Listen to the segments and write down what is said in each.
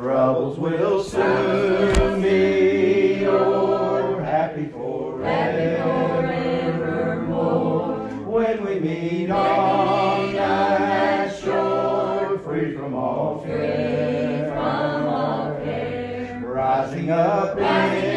Troubles will soon be o'er, happy forevermore. When we meet on that shore, free from all fear, rising up. Rising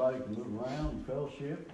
everybody can move around and fellowship.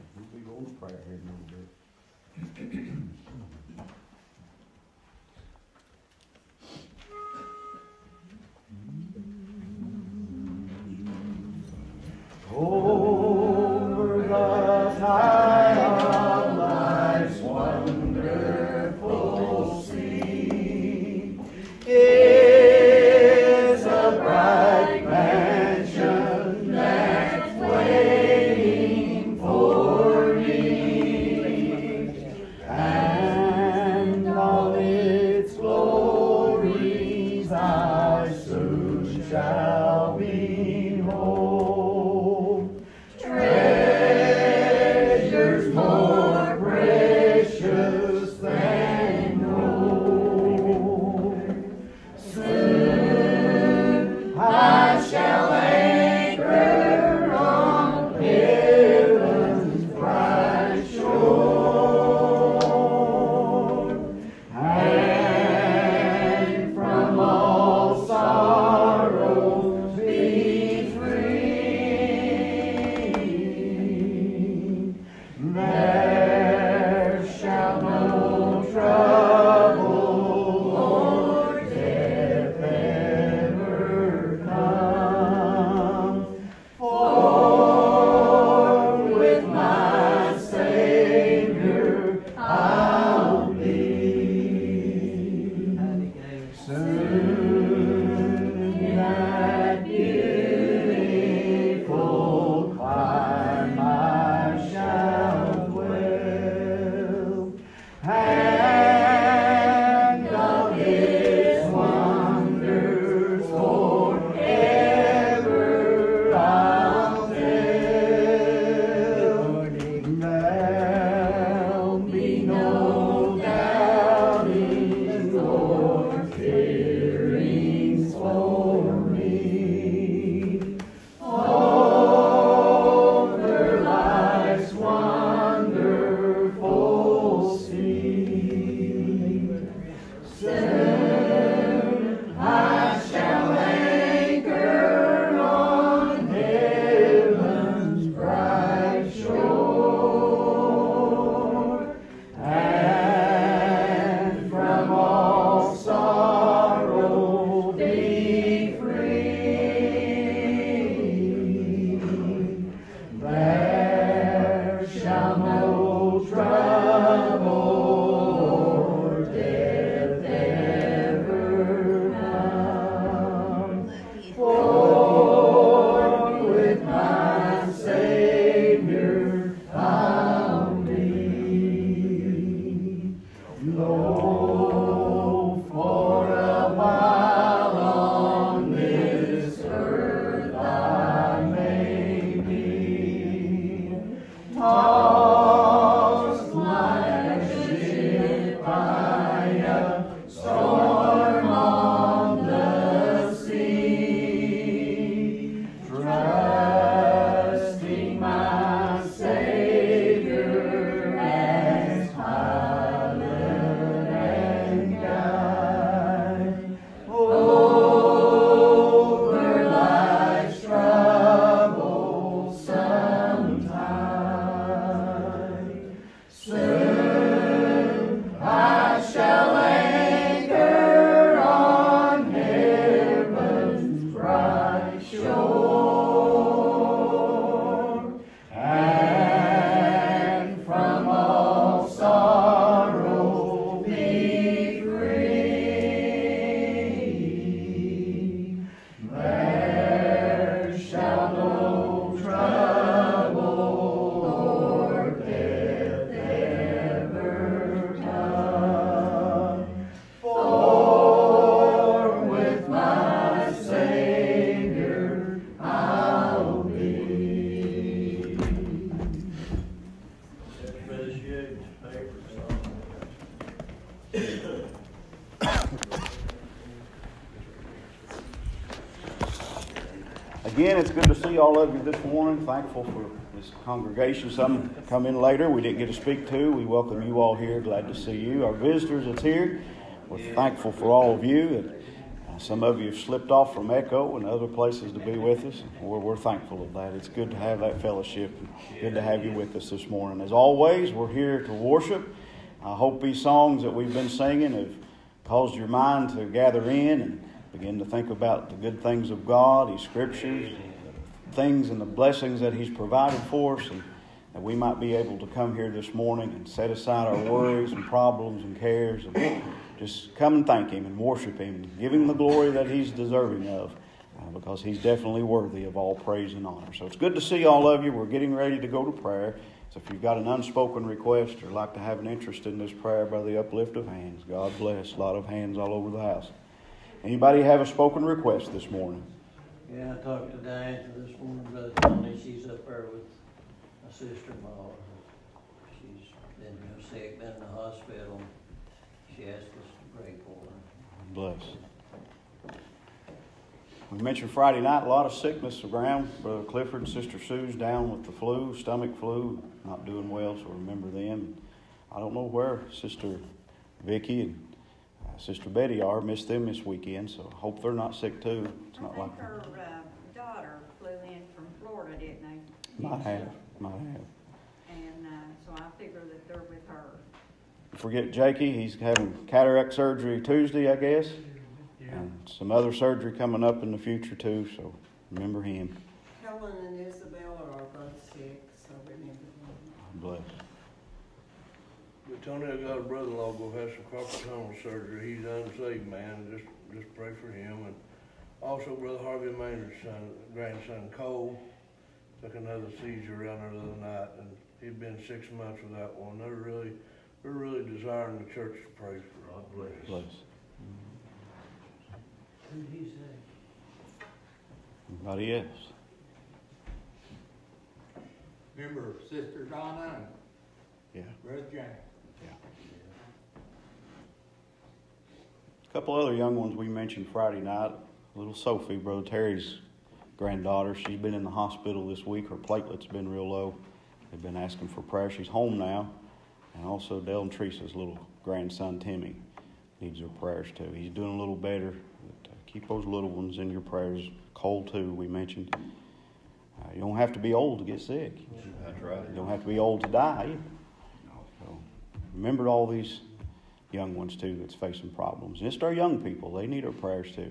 Thankful for this congregation. Some come in later we didn't get to speak to. We welcome you all here. Glad to see you. Our visitors that's here, we're thankful for all of you. And uh, Some of you have slipped off from Echo and other places to be with us. We're, we're thankful of that. It's good to have that fellowship. Good to have you with us this morning. As always, we're here to worship. I hope these songs that we've been singing have caused your mind to gather in and begin to think about the good things of God, His scriptures, things and the blessings that He's provided for us, and that we might be able to come here this morning and set aside our worries and problems and cares and just come and thank Him and worship Him, and give Him the glory that He's deserving of. Uh, because he's definitely worthy of all praise and honor. So it's good to see all of you. We're getting ready to go to prayer. So if you've got an unspoken request or like to have an interest in this prayer by the uplift of hands, God bless. A lot of hands all over the house. Anybody have a spoken request this morning? Yeah, I talked to Diana this morning, Brother Tony, she's up there with my sister-in-law. She's been real sick, been in the hospital. She asked us to pray for her. Bless. We mentioned Friday night, a lot of sickness around. Brother Clifford and Sister Sue's down with the flu, stomach flu, not doing well, so remember them. I don't know where Sister Vicky and Sister Betty are. Missed them this weekend, so I hope they're not sick too. It's I not think like her uh, daughter flew in from Florida, didn't they? might have, might have. And uh, so I figure that they're with her. Forget Jakey, he's having cataract surgery Tuesday, I guess. And some other surgery coming up in the future too, so remember him. Helen and Isabel are both sick, so remember them. Bless. But Tony, I got a brother-in-law go have some carpal tunnel surgery. He's unsaved, man. Just, just pray for him. And also, brother Harvey Maynard's son, grandson Cole, took another seizure around there the other night, and he'd been six months without one. They're really, we're really desiring the church to pray for. God bless. Bless. Mm-hmm. Who did he say? Anybody else? Remember Sister Donna and Yeah. Brother James. A couple other young ones we mentioned Friday night. Little Sophie, Brother Terry's granddaughter, she's been in the hospital this week. Her platelets been real low. They've been asking for prayer. She's home now. And also Dale and Teresa's little grandson Timmy needs her prayers too. He's doing a little better. But, uh, keep those little ones in your prayers. Cole too, we mentioned. Uh, you don't have to be old to get sick. That's right. You don't have to be old to die either. So remember all these young ones too that's facing problems. Just our young people, they need our prayers too.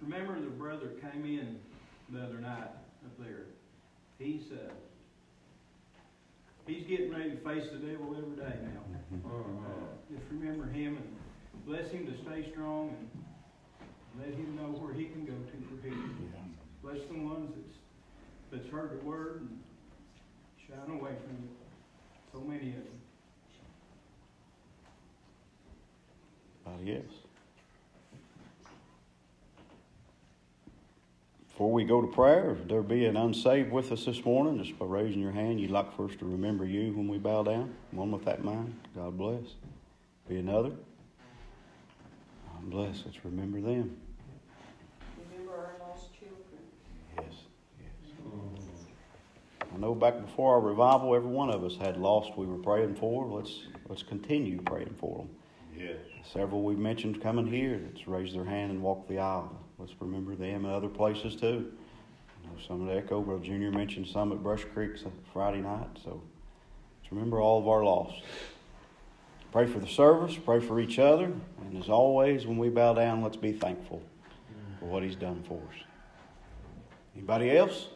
Remember the brother came in the other night up there. He's uh, he's getting ready to face the devil every day now. Just remember him and bless him to stay strong and let him know where he can go to for healing. Bless the ones that's that's heard the word and shying away from it. So many of them. Uh, Anybody else? Before we go to prayer, if there be an unsaved with us this morning, just by raising your hand, you'd like for us to remember you when we bow down. One with that mind. God bless. Be another. God bless. Let's remember them. Remember our lost children. Yes, yes. I know back before our revival, every one of us had lost we were praying for. Let's let's continue praying for them. Yes. Several we've mentioned coming here that's raised their hand and walked the aisle. Let's remember them and other places too. I know some at Echo, Brother Junior mentioned some at Brush Creek Friday night. So let's remember all of our lost. Pray for the service, pray for each other, and as always, when we bow down, let's be thankful for what He's done for us. Anybody else?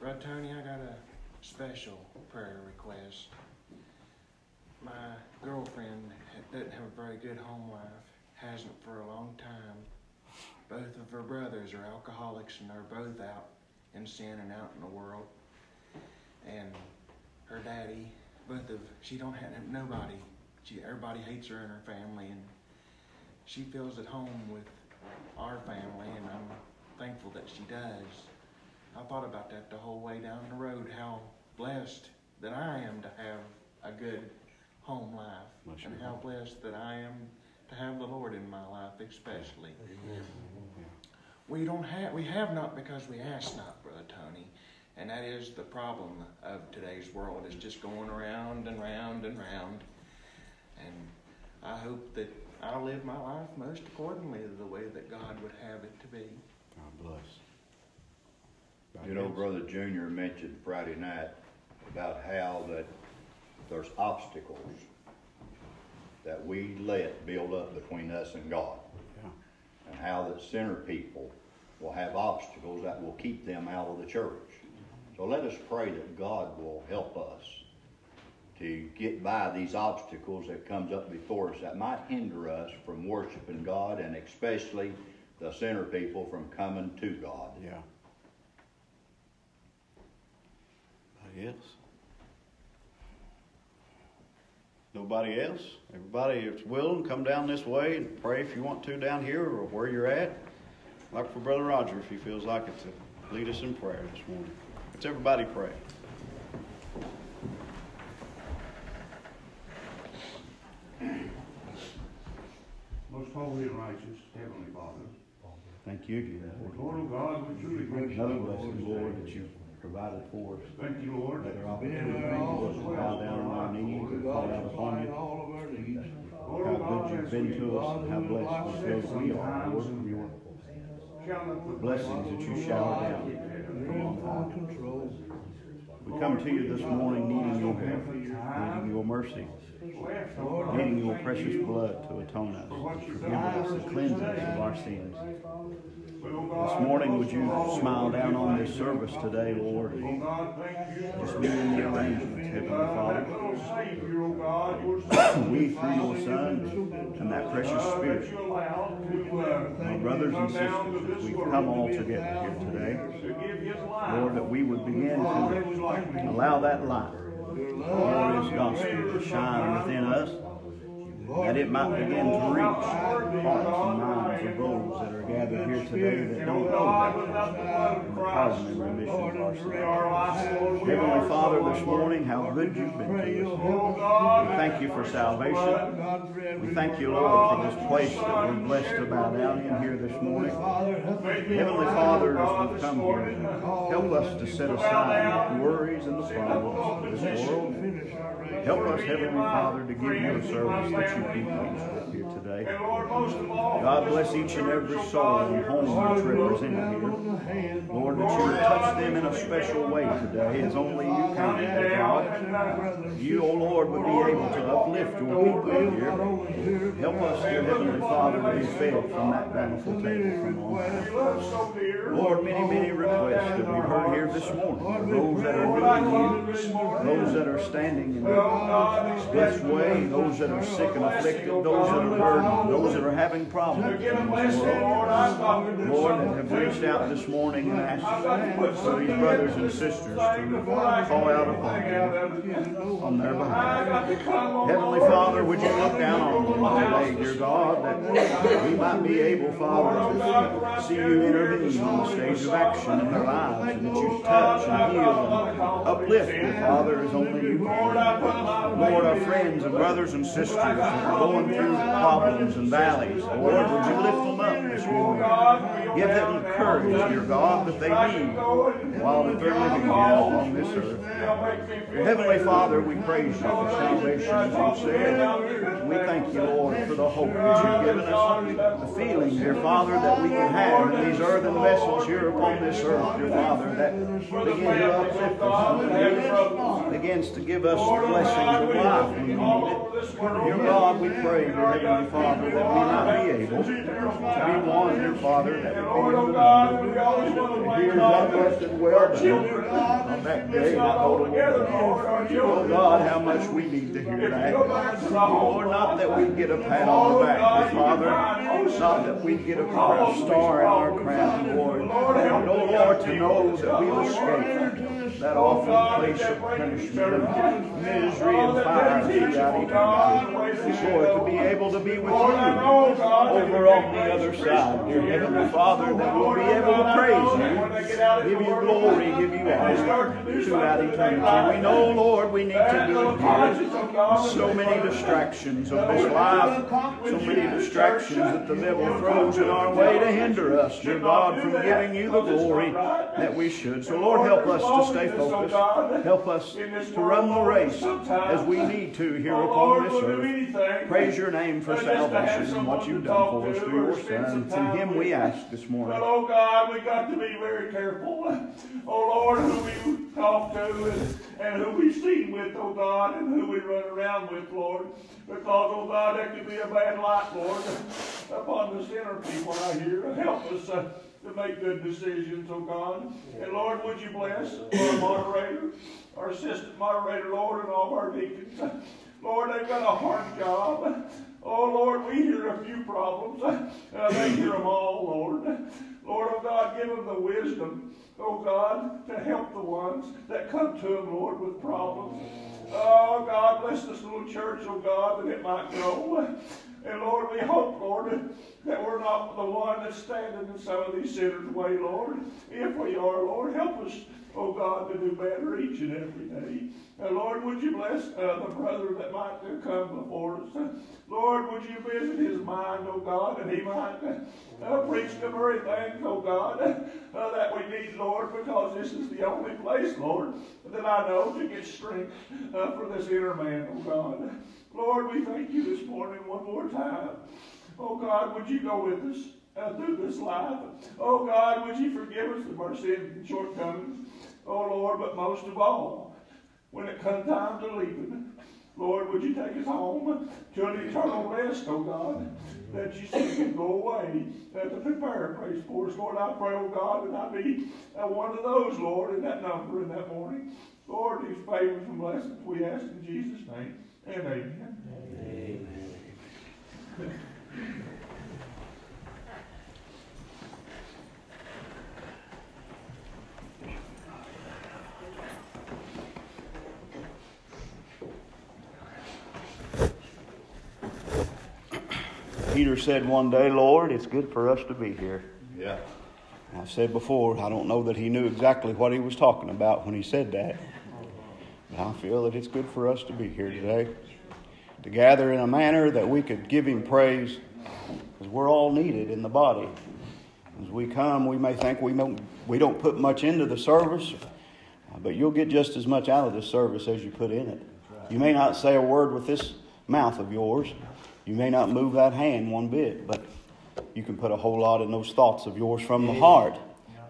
Brother Tony, I got a special prayer request. My girlfriend doesn't have a very good home life, hasn't for a long time. Both of her brothers are alcoholics and they're both out in sin and out in the world. And her daddy, both of she don't have nobody. She everybody hates her and her family and she feels at home with our family and I'm thankful that she does. I thought about that the whole way down the road, how blessed that I am to have a good home life, Bless and how blessed that I am to have the Lord in my life, especially. We don't have, we have not because we ask not, Brother Tony, and that is the problem of today's world. It's just going around and round and round, and I hope that I'll live my life most accordingly to the way that God would have it to be. God bless. God You know. Brother Junior mentioned Friday night about how that there's obstacles that we let build up between us and God. Yeah. And how that sinner people will have obstacles that will keep them out of the church. So let us pray that God will help us to get by these obstacles that comes up before us that might hinder us from worshiping God and especially the sinner people from coming to God. Yeah. Nobody else? Nobody else? Everybody that's willing, come down this way and pray if you want to down here or where you're at. Like for Brother Roger, if he feels like it, to lead us in prayer this morning. Let's everybody pray. Most holy and righteous Heavenly Father, Thank you, dear. Lord God, we truly you. Another blessing, Lord, that you provided for us. Thank you, Lord. Another opportunity for us to bow down on our knees and call out upon you. all of our needs. How good you've been to us and how blessed we feel we are, Lord, your blessings that you shower down from on high. We come to you this morning needing your help, needing your mercy, needing your precious blood to atone us, to forgive us, and cleanse us of our sins. This morning, would you smile down on this service today, Lord? Just be in the arrangements, Heavenly Father. We, through your Son and that precious Spirit, my brothers and sisters, as we've come all together here today, Lord, that we would begin to allow that light, the glorious gospel, to shine within us, that it might begin to reach hearts and minds of those that are gathered here today that don't know that and the and remission of our sins. Heavenly Father, this morning, how good you've been to us. We thank you for salvation. We thank you, Lord, for this place that we're blessed to bow down in here this morning. Heavenly Father, as we've come here, help us to set aside the worries and the problems of this world. Help us, Heavenly Father, to give you the service that you pleased with today. God bless each and every soul and home that's represented here. Lord, that you would touch them in a special way today, as only you can, God. You, O Lord, would be able to uplift your people here. Help us, dear Heavenly Father, to be fed from that bountiful table from on. Lord, many, many requests that we've heard here this morning. Those that are needing you, those that are standing in this way, those that are sick and afflicted, those that are burdened, those that are having problems in this world. Lord, that have reached out this morning and asked for these brothers and sisters to call out upon you on their behalf. Heavenly Father, would you look down on them today, dear God, that we might be able, Father, to see you intervene on the stage of action in their lives, and that you touch and heal and uplift, dear Father, as only you can. Lord, our friends and brothers and sisters are going through problems and valleys, Lord, would you lift them up this morning? Give them the courage, dear God, that they need while they're living here on this earth. Heavenly Father, we praise you for salvation, as you've said. We thank you, Lord, for the hope that you've given us, the feeling, dear Father, that we can have these earthen vessels here upon this earth, dear Father, that begin to uplift us, begins to give us the blessings of life we need. Dear God, we pray, dear Heavenly Father, that we might be able to be one, dear Father, that would be able to hear that blessed well on that day that total Oh God, how much we need to hear that. Lord, not that we get a pat on the back, Father, not that we get a star in our crown, Lord. No, Lord, to know that we've escaped that awful place of punishment misery and fire throughout eternity. To be able to be with you over on the other side, dear Heavenly Father, that we'll be able to praise you, give you glory, give you honor throughout eternity. We know, Lord, we need to be here. So many distractions of this life, so many distractions that the devil throws in our way to hinder us, dear God, from giving you the glory that we should. So, Lord, help us to stay stay with us, focused. God. Help us to run the race as we need to here upon this earth. Praise your name for just to have salvation and what you've done for us through your Son. It's in him we ask this morning. But oh God, we got to be very careful. Oh Lord, who we talk to and, and who we see with, oh God, and who we run around with, Lord. Because, oh God, that could be a bad light, Lord, upon the sinner people out here. Help us uh, to make good decisions, oh God. And Lord, would you bless our moderator, our assistant moderator, Lord, and all of our deacons. Lord, they've got a hard job. Oh, Lord, we hear a few problems. Uh, they hear them all, Lord. Lord, oh God, give them the wisdom, oh God, to help the ones that come to them, Lord, with problems. Oh, God, bless this little church, oh God, that it might grow. And Lord, we hope, Lord, that we're not the one that's standing in some of these sinners' way, Lord. If we are, Lord, help us, oh God, to do better each and every day. And Lord, would you bless uh, the brother that might come before us? Lord, would you visit his mind, oh God, that he might uh, preach the very things, oh God, uh, that we need, Lord, because this is the only place, Lord, that I know to get strength uh, for this inner man, oh God. Lord, we thank you this morning one more time. Oh God, would you go with us uh, through this life? Oh God, would you forgive us our sins and shortcomings? Oh Lord, but most of all, when it comes time to leaving, Lord, would you take us home to an eternal rest, oh God, that you see can go away uh, to prepare a place for us. Lord, I pray, oh God, that I be uh, one of those, Lord, in that number in that morning. Lord, these favors and blessings we ask in Jesus' name. And amen. Amen. Peter said one day, Lord, it's good for us to be here. Yeah. I said before, I don't know that he knew exactly what he was talking about when he said that. But I feel that it's good for us to be here today. To gather in a manner that we could give him praise, because we're all needed in the body. As we come, we may think we don't, we don't put much into the service, uh, but you'll get just as much out of this service as you put in it. You may not say a word with this mouth of yours. You may not move that hand one bit, but you can put a whole lot in those thoughts of yours from the heart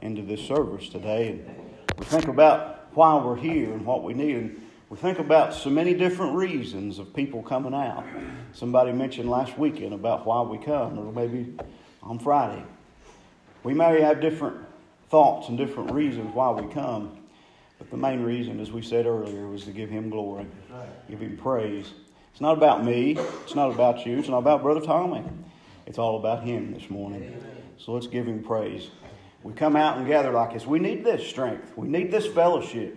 into this service today. And we think about why we're here and what we need. And we think about so many different reasons of people coming out. Somebody mentioned last weekend about why we come, or maybe on Friday. We may have different thoughts and different reasons why we come, but the main reason, as we said earlier, was to give Him glory, give Him praise. It's not about me. It's not about you. It's not about Brother Tommy. It's all about Him this morning. So let's give Him praise. We come out and gather like this. We need this strength. We need this fellowship.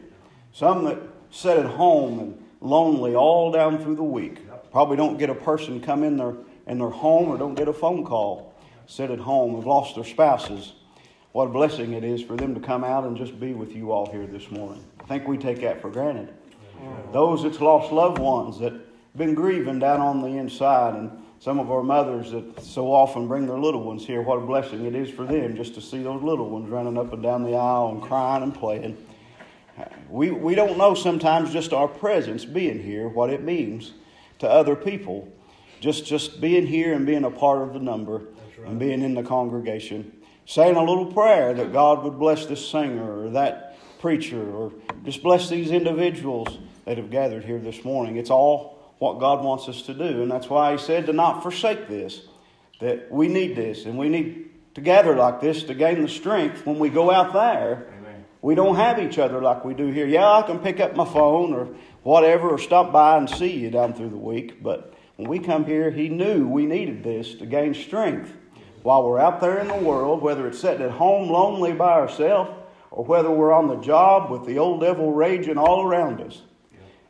Some that sit at home and lonely all down through the week probably don't get a person come in their in their home or don't get a phone call. Sit at home, have lost their spouses. What a blessing it is for them to come out and just be with you all here this morning. I think we take that for granted. Those that's lost loved ones that been grieving down on the inside and some of our mothers that so often bring their little ones here, what a blessing it is for them just to see those little ones running up and down the aisle and crying and playing. We, we don't know sometimes just our presence being here, what it means to other people. Just, just being here and being a part of the number right. and being in the congregation. Saying a little prayer that God would bless this singer or that preacher or just bless these individuals that have gathered here this morning. It's all what God wants us to do. And that's why He said to not forsake this, that we need this and we need to gather like this to gain the strength when we go out there. Amen. We don't have each other like we do here. Yeah, I can pick up my phone or whatever or stop by and see you down through the week. But when we come here, He knew we needed this to gain strength while we're out there in the world, whether it's sitting at home lonely by ourselves or whether we're on the job with the old devil raging all around us.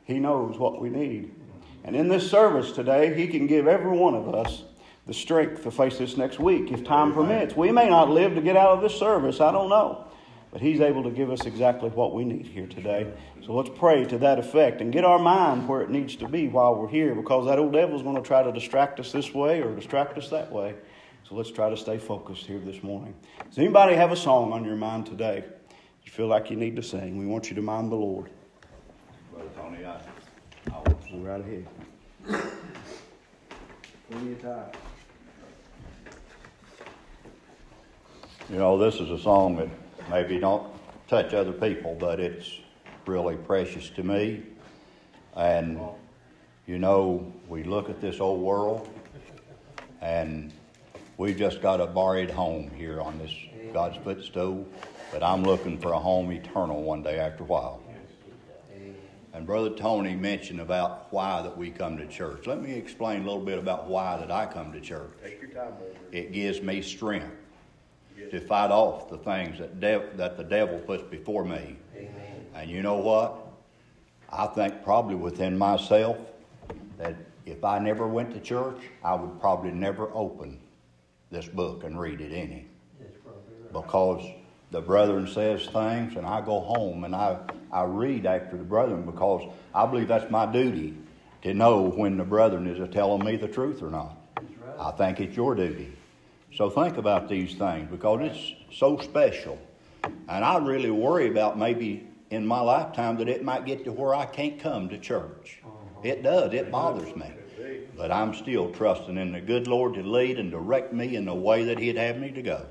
He knows what we need. And in this service today, He can give every one of us the strength to face this next week if time permits. We may not live to get out of this service, I don't know. But He's able to give us exactly what we need here today. So let's pray to that effect and get our mind where it needs to be while we're here because that old devil's going to try to distract us this way or distract us that way. So let's try to stay focused here this morning. Does anybody have a song on your mind today you feel like you need to sing, we want you to mind the Lord. Brother Tony, I, I will Go right here. Plenty of time. You know, this is a song that maybe don't touch other people, but it's really precious to me. And, you know, we look at this old world and we've just got a borrowed home here on this God's footstool, but I'm looking for a home eternal one day after a while. And Brother Tony mentioned about why that we come to church. Let me explain a little bit about why that I come to church. Take your time, brother. It gives me strength to fight off the things that, dev- that the devil puts before me. Amen. And you know what? I think probably within myself that if I never went to church, I would probably never open this book and read it any. Right. Because the brethren says things and I go home and I, I read after the brethren because I believe that's my duty to know when the brethren is telling me the truth or not. Right. I think it's your duty. So think about these things because it's so special. And I really worry about maybe in my lifetime that it might get to where I can't come to church. It does, it bothers me. But I'm still trusting in the good Lord to lead and direct me in the way that He'd have me to go.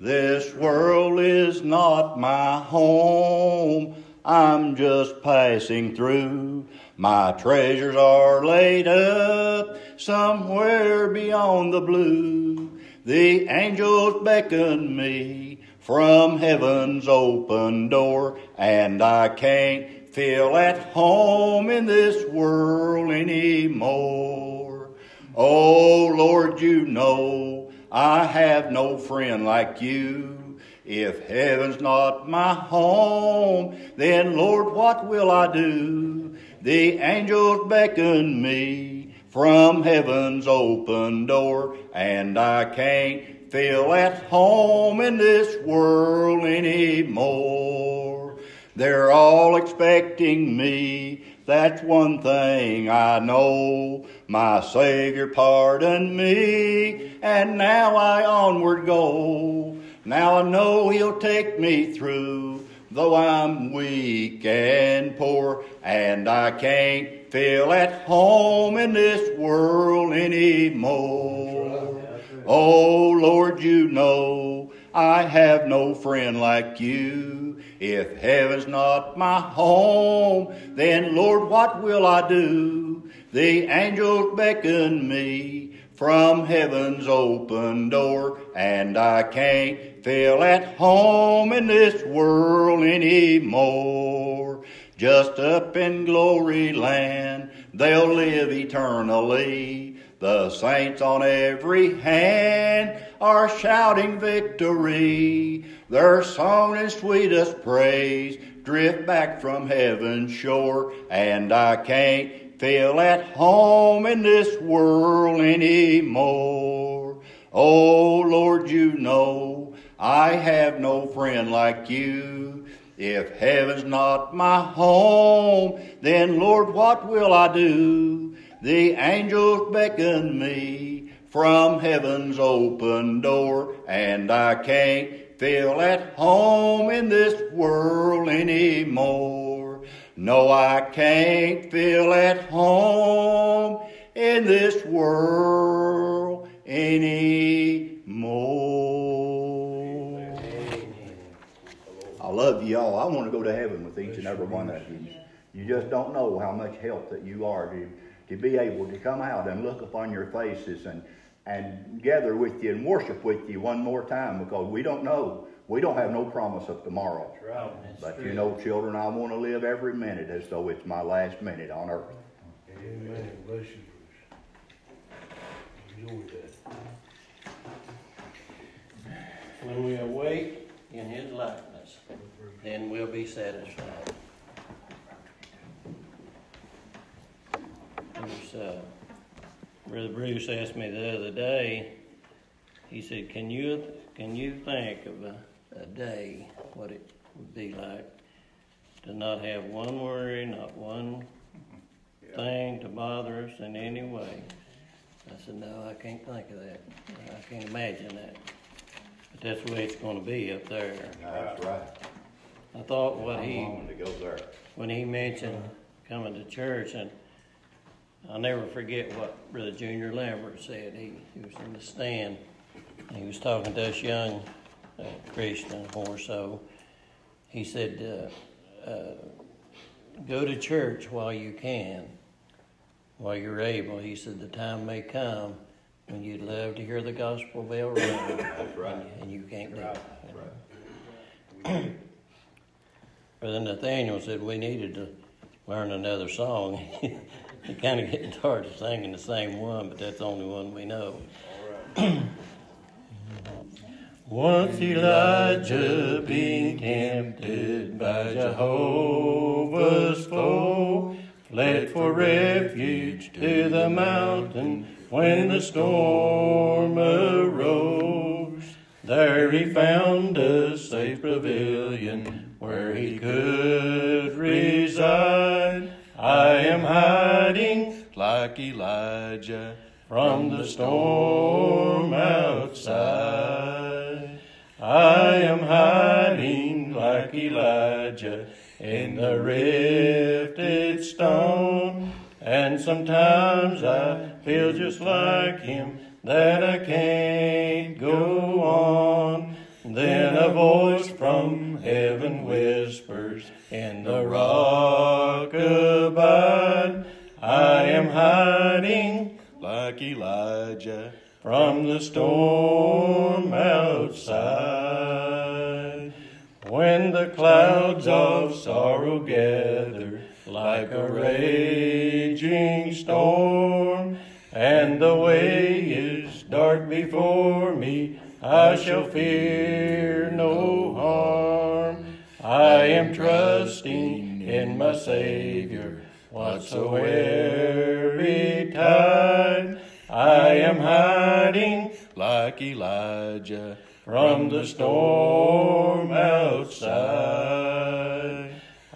This world is not my home. I'm just passing through. My treasures are laid up somewhere beyond the blue. The angels beckon me from heaven's open door, and I can't feel at home in this world anymore. Oh Lord, you know I have no friend like you. If heaven's not my home, then Lord, what will I do? The angels beckon me from heaven's open door, and I can't feel at home in this world anymore. They're all expecting me. That's one thing I know. My Savior pardoned me, and now I onward go. Now I know He'll take me through, though I'm weak and poor, and I can't feel at home in this world anymore. Oh Lord, you know I have no friend like you. If heaven's not my home, then Lord, what will I do? The angels beckon me from heaven's open door, and I can't feel at home in this world anymore. Just up in glory land, they'll live eternally. The saints on every hand are shouting victory. Their song and sweetest praise drift back from heaven's shore, and I can't feel at home in this world anymore. Oh Lord, you know I have no friend like you. If heaven's not my home, then Lord, what will I do? The angels beckon me from heaven's open door, and I can't feel at home in this world anymore. No, I can't feel at home in this world anymore. I love you all. I want to go to heaven with each and every one of you. You just don't know how much help that you are to, to be able to come out and look upon your faces and, and gather with you and worship with you one more time because we don't know. We don't have no promise of tomorrow. But you know, children, I want to live every minute as though it's my last minute on earth. Amen. Bless you, Enjoy that. When we awake in his likeness, then we'll be satisfied. There's, uh, Brother Bruce asked me the other day, he said, can you, can you think of a, a day, what it would be like to not have one worry, not one thing to bother us in any way? I said, no, I can't think of that. I can't imagine that. But that's the way it's gonna be up there. That's right. I thought what I'm he, to go there. when he mentioned coming to church, and I'll never forget what Brother Junior Lambert said. He, he was in the stand, and he was talking to us young uh, Christians more so. He said, uh, uh, "Go to church while you can, while you're able." He said, "The time may come when you'd love to hear the gospel bell ring, right. and you can't do That's it." right. Brother Nathaniel said we needed to learn another song. kind of getting tired of singing the same one, but that's the only one we know. Once Elijah being tempted by Jehovah's foe, fled for refuge to the mountain when the storm arose. There he found a safe pavilion where he could reside. I am hiding like Elijah from the storm outside. I am hiding like Elijah in the rifted stone. And sometimes I feel just like him that I can't go on. Then a voice from heaven whispers, In the rock abide. I am hiding like Elijah from the storm outside. When the clouds of sorrow gather like a raging storm, and the way is dark before me, I shall fear no harm. I am trusting in my Savior, whatsoever betide. I am hiding like Elijah from the storm outside.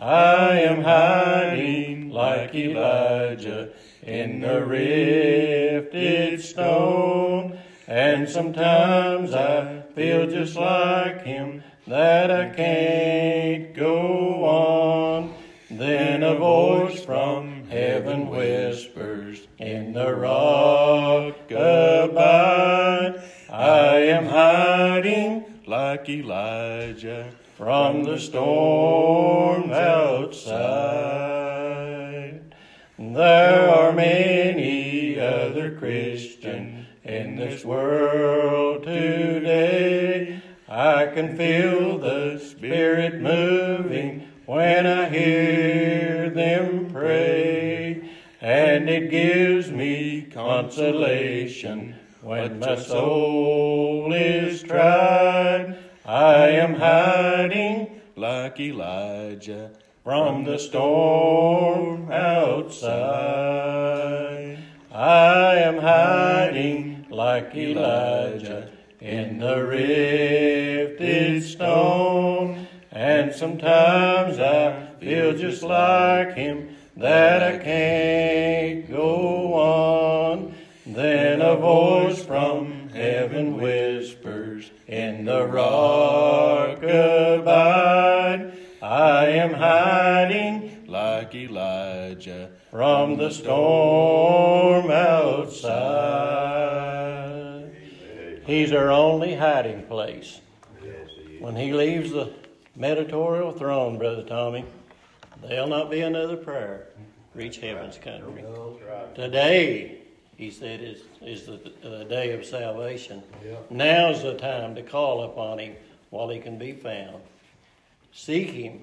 I am hiding like Elijah in the rifted stone. And sometimes I feel just like him that I can't go on. Then a voice from heaven whispers, In the rock abide. I am hiding like Elijah from the storm outside. There are many other Christians in this world today. I can feel the Spirit moving when I hear and it gives me consolation when my soul is tried. I am hiding like Elijah from the storm outside. I am hiding like Elijah in the rifted stone. And sometimes I feel just like him that I can't go on. Then a voice from heaven whispers, In the rock abide. I am hiding like Elijah from the storm outside. He's our only hiding place. When he leaves the mediatorial throne, Brother Tommy, there'll not be another prayer reach heaven's country. Today, he said, is, is the uh, day of salvation. Now's the time to call upon him while he can be found. Seek him.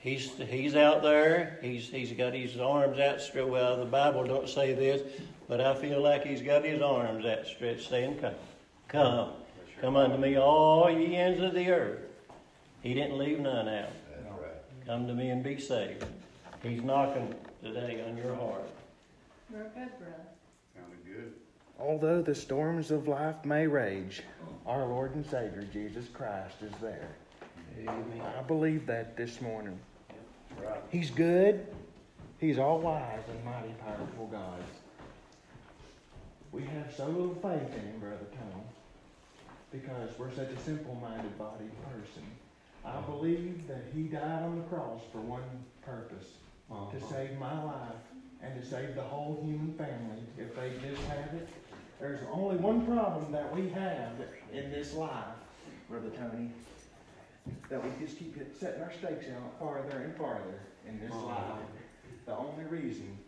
He's, he's out there. He's, he's got his arms outstretched. Well, the Bible don't say this, but I feel like he's got his arms outstretched saying, come, come, come unto me all ye ends of the earth. He didn't leave none out. Come to me and be saved. He's knocking today on your heart. You're a good brother. Sounded good. Although the storms of life may rage, our Lord and Savior Jesus Christ is there. Amen. I believe that this morning. He's good. He's all wise and mighty powerful God. We have so little faith in him, Brother Tom. because we're such a simple-minded body person. I believe that he died on the cross for one purpose, to uh-huh. save my life and to save the whole human family if they just have it. There's only one problem that we have in this life, Brother Tony, that we just keep setting our stakes out farther and farther in this uh-huh. life. The only reason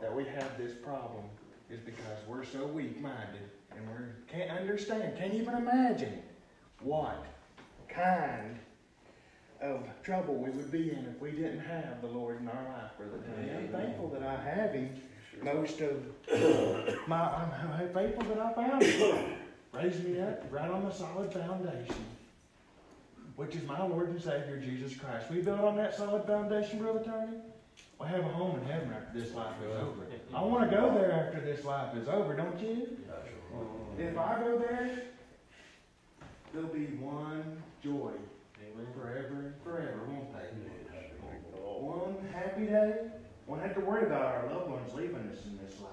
that we have this problem is because we're so weak-minded and we can't understand, can't even imagine what kind of trouble we would be in if we didn't have the Lord in our life, Brother Tony. I'm thankful that I have Him. Most of my, I'm, thankful that I found Him. Raised me up right on the solid foundation, which is my Lord and Savior Jesus Christ. We built on that solid foundation, Brother Tony. We'll have a home in heaven after this life is over. I want to go there after this life is over, don't you? If I go there, there'll be one joy forever and forever, won't they? One happy day. Won't have to worry about our loved ones leaving us in this life.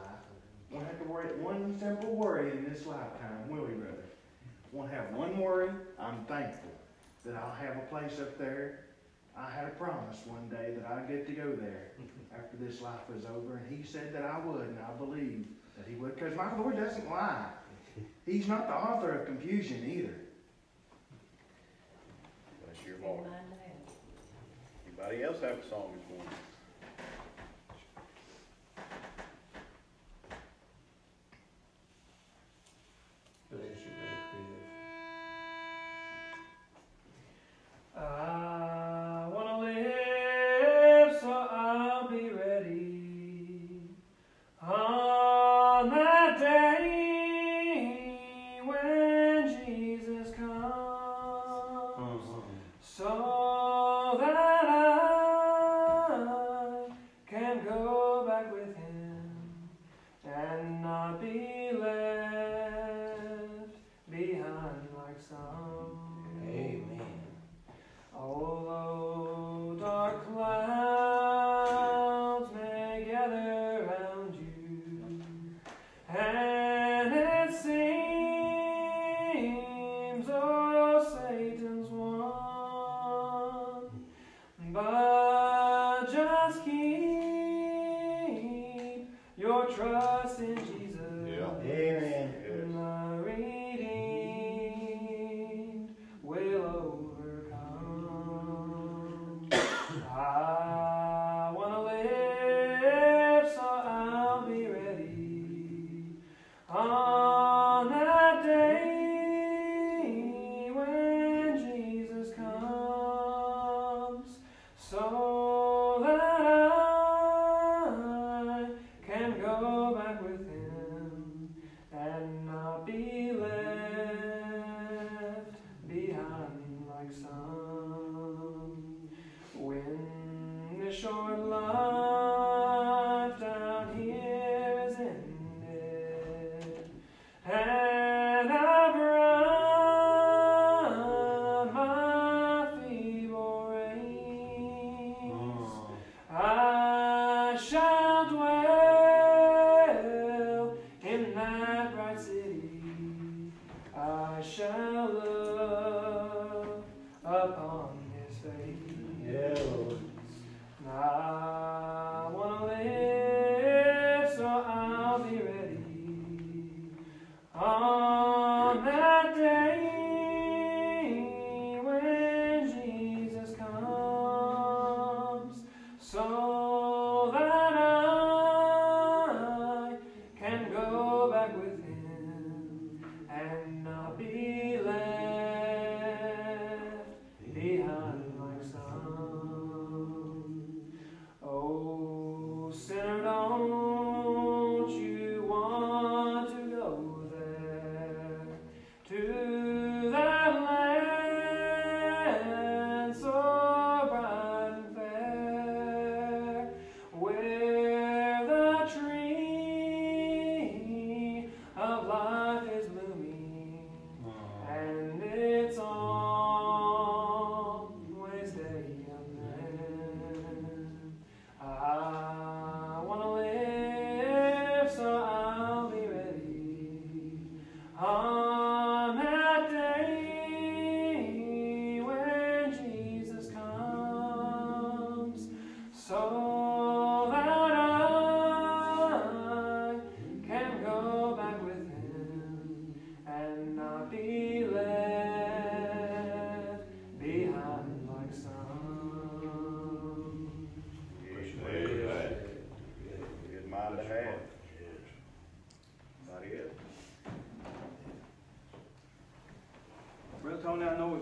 Won't have to worry one simple worry in this lifetime, will we, brother? Won't have one worry. I'm thankful that I'll have a place up there. I had a promise one day that I'd get to go there after this life was over, and he said that I would, and I believe that he would, because my Lord doesn't lie. He's not the author of confusion either. Your have. Anybody else have a song this morning?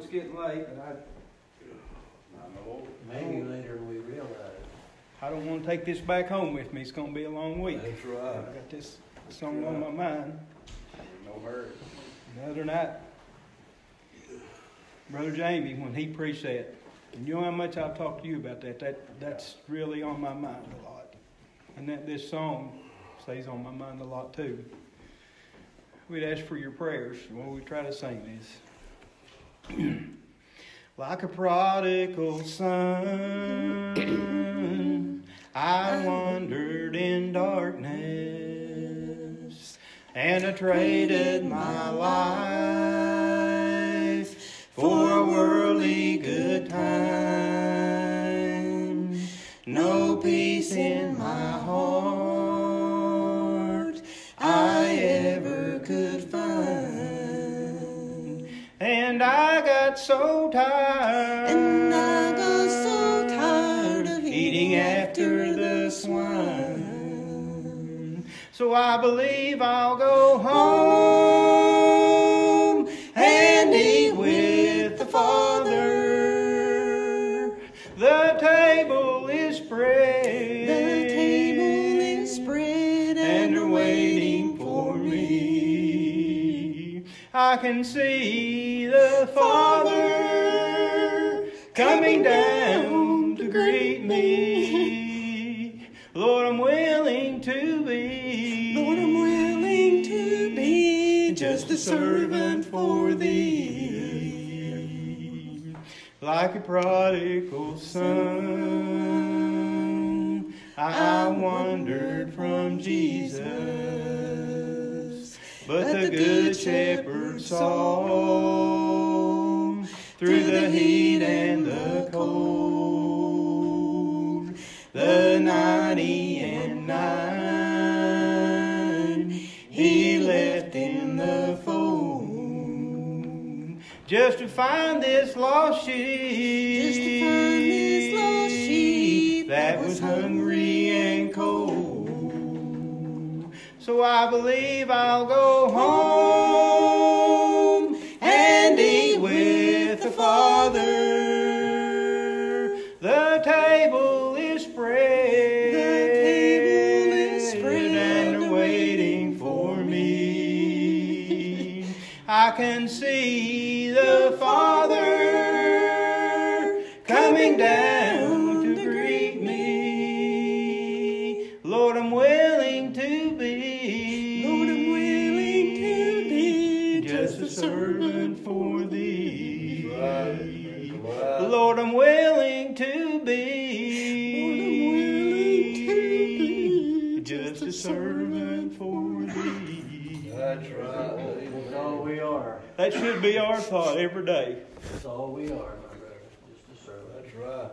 It's getting late, but I, I. Maybe later than we realize. I don't want to take this back home with me. It's going to be a long week. That's I right. got this song on my mind. No hurry. The other night, Brother Jamie, when he preached that, and you know how much I've talked to you about that, that that's really on my mind a lot. And that this song stays on my mind a lot too. We'd ask for your prayers while we try to sing this. like a prodigal son, I wandered in darkness, and I traded my life for a worldly good time. So tired. And I got so tired of eating after the swine. So I believe I'll go home and eat with the Father. The table is spread. The table is spread and are waiting for me. I can see prodigal son, I wandered from Jesus, but the good shepherd saw just to find this lost sheep. Just to find this lost sheep that was hungry and cold. So I believe I'll go home should be our thought every day. That's all we are, my brother. Just a servant. That's right.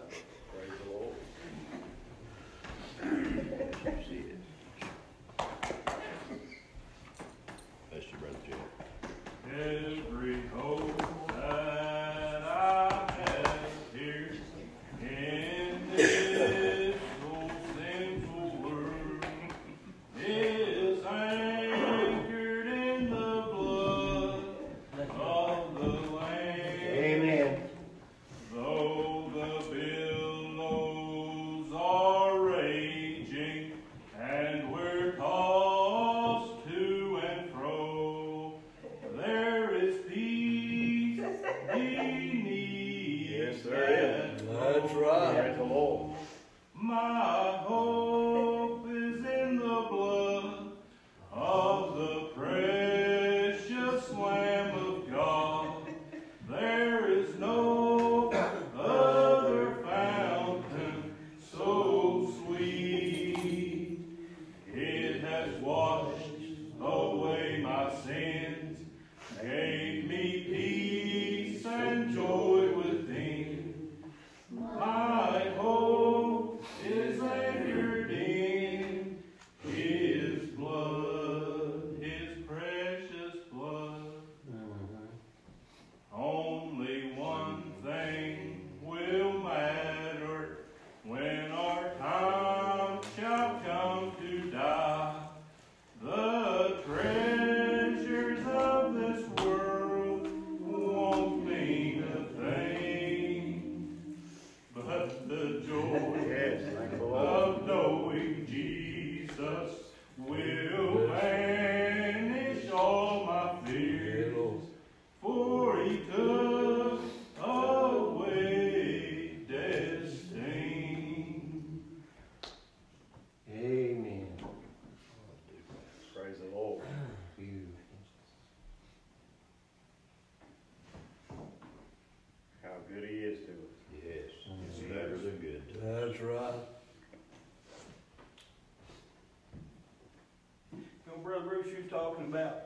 Was talking about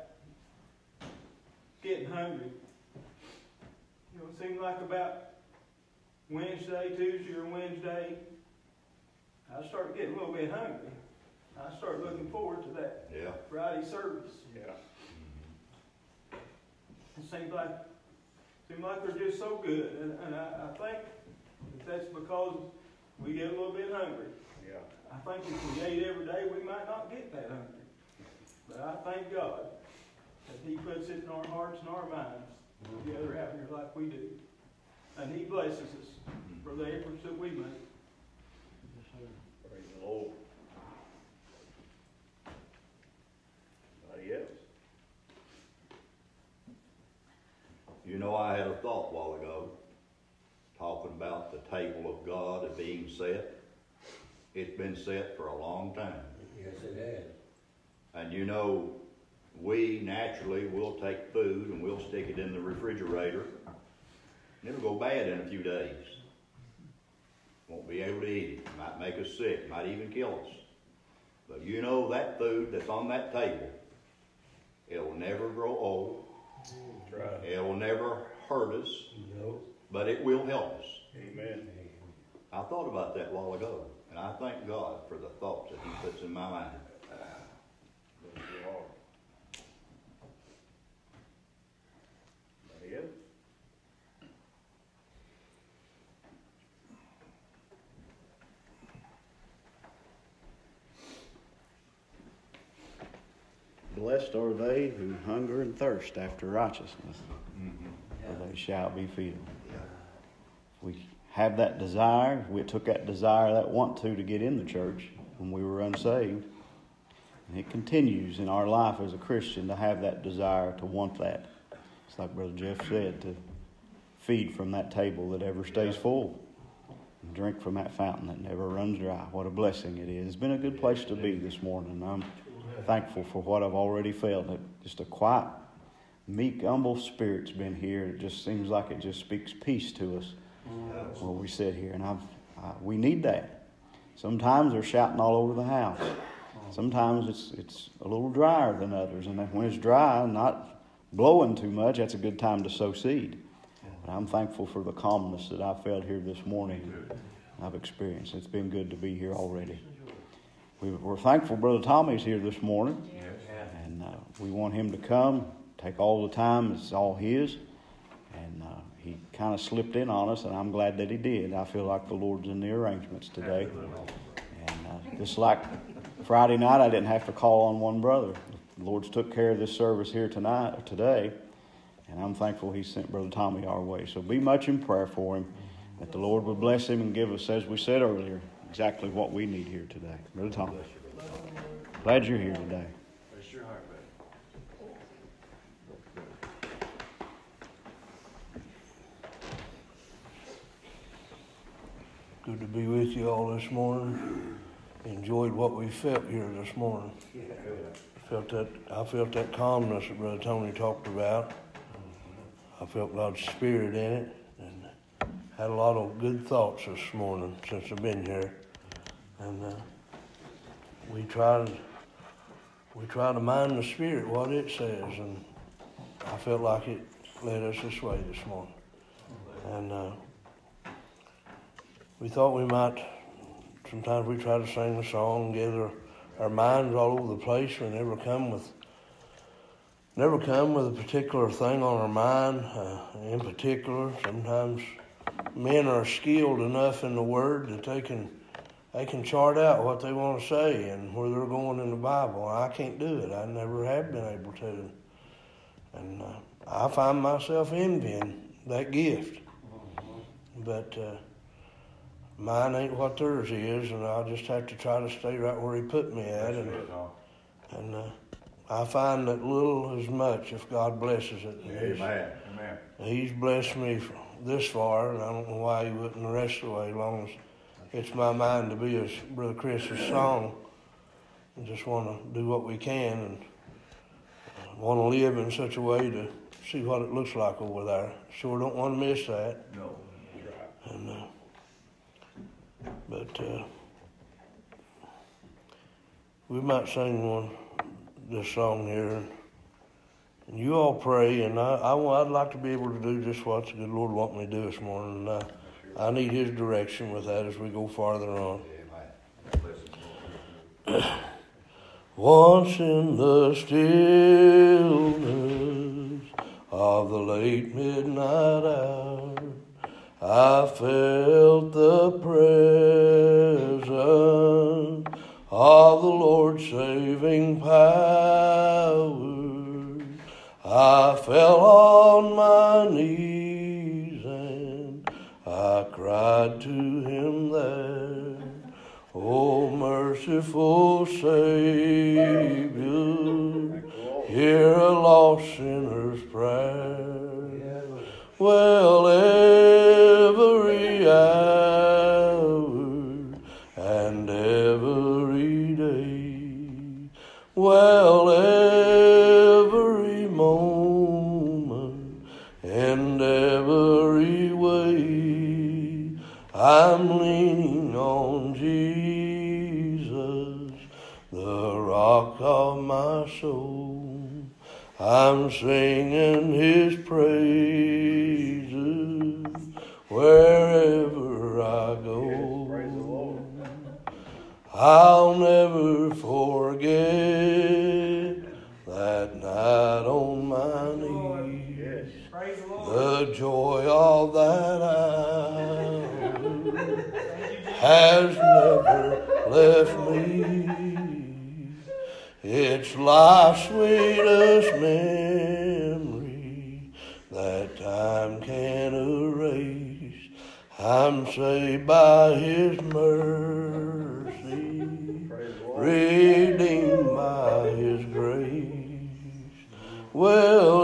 getting hungry. You know, it seemed like about Wednesday, Tuesday or Wednesday, I started getting a little bit hungry. I started looking forward to that Yeah. Friday service. Yeah. It seems like, seems like they're just so good, and, and I, I think that that's because we get a little bit hungry. Yeah. I think if we ate every day, we might not get that hungry. But I thank God that He puts it in our hearts and our minds to gather out here like we do. And He blesses us for the efforts that we make. Praise the Lord. Anybody else? You know, I had a thought a while ago, talking about the table of God and being set. It's been set for a long time. Yes, it has. And you know, we naturally will take food and we'll stick it in the refrigerator. And it'll go bad in a few days. Won't be able to eat it. Might make us sick. Might even kill us. But you know that food that's on that table, it'll never grow old. Right. It will never hurt us, No. but it will help us. Amen. I thought about that a while ago, and I thank God for the thoughts that He puts in my mind. Bless your heart. Blessed are they who hunger and thirst after righteousness, for mm-hmm. they shall be filled. We have that desire. We took that desire, that want to, to get in the church when we were unsaved. And it continues in our life as a Christian to have that desire, to want that. It's like Brother Jeff said, to feed from that table that ever stays full. And drink from that fountain that never runs dry. What a blessing it is. It's been a good place to be this morning. I'm thankful for what I've already felt. It- Just a quiet, meek, humble spirit's been here. It just seems like it just speaks peace to us where we sit here, and I've, I, we need that. Sometimes they're shouting all over the house. Sometimes it's it's a little drier than others, and when it's dry, not blowing too much, that's a good time to sow seed. But I'm thankful for the calmness that I felt here this morning. I've experienced. It's been good to be here already. We, we're thankful Brother Tommy's here this morning, and uh, we want him to come, take all the time. It's all his, and uh, he kind of slipped in on us, and I'm glad that he did. I feel like the Lord's in the arrangements today, and uh, just like Friday night, I didn't have to call on one brother. The Lord's took care of this service here tonight, or today, and I'm thankful He sent Brother Tommy our way. So be much in prayer for him, that the Lord would bless him and give us, as we said earlier, exactly what we need here today. Brother Tommy, glad you're here today. Bless your heart, buddy. Good to be with you all this morning. Enjoyed what we felt here this morning. Felt that, I felt that calmness that Brother Tony talked about. I felt God's spirit in it and had a lot of good thoughts this morning since I've been here. And, uh, we tried, we try to mind the spirit, what it says, and I felt like it led us this way this morning. And, uh, we thought we might, sometimes we try to sing a song, gather our minds all over the place. We never come with, never come with a particular thing on our mind uh, in particular. Sometimes men are skilled enough in the Word that they can, they can chart out what they want to say and where they're going in the Bible. I can't do it. I never have been able to. And uh, I find myself envying that gift. But uh, mine ain't what theirs is, and I'll just have to try to stay right where He put me at. And, and uh, I find that little is much if God blesses it. Amen. Amen. He's blessed me this far, and I don't know why He wouldn't the rest of the way, as long as it's my mind to be as Brother Chris's song. And just want to do what we can and want to live in such a way to see what it looks like over there. Sure don't want to miss that. No. And, uh, but uh, we might sing one this song here. And you all pray, and I, I, would like to be able to do just what the good Lord want me to do this morning. And I, I need His direction with that as we go farther on. Once in the stillness of the late midnight hour, I felt the presence of the Lord's saving power. I fell on my knees and I cried to him there. Oh, merciful Savior, hear a lost sinner's prayer. Well, every hour and every day. Well, every moment and every way. I'm leaning on Jesus, the rock of my soul. I'm singing his praises wherever I go. I'll never forget that night on my knees. The joy of that hour has never left me. It's life's sweetest memory that time can erase. I'm saved by His mercy, redeemed by His grace. Well,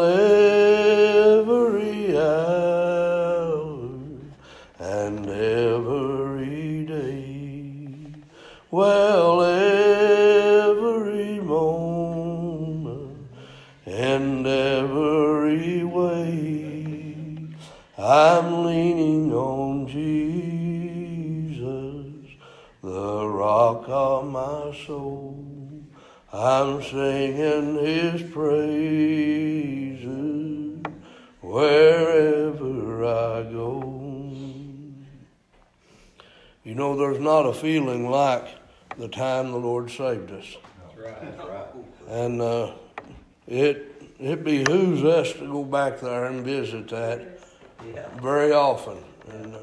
feeling like the time the Lord saved us. Right. Right. And uh, it it behooves us to go back there and visit that Yeah. very often. And uh,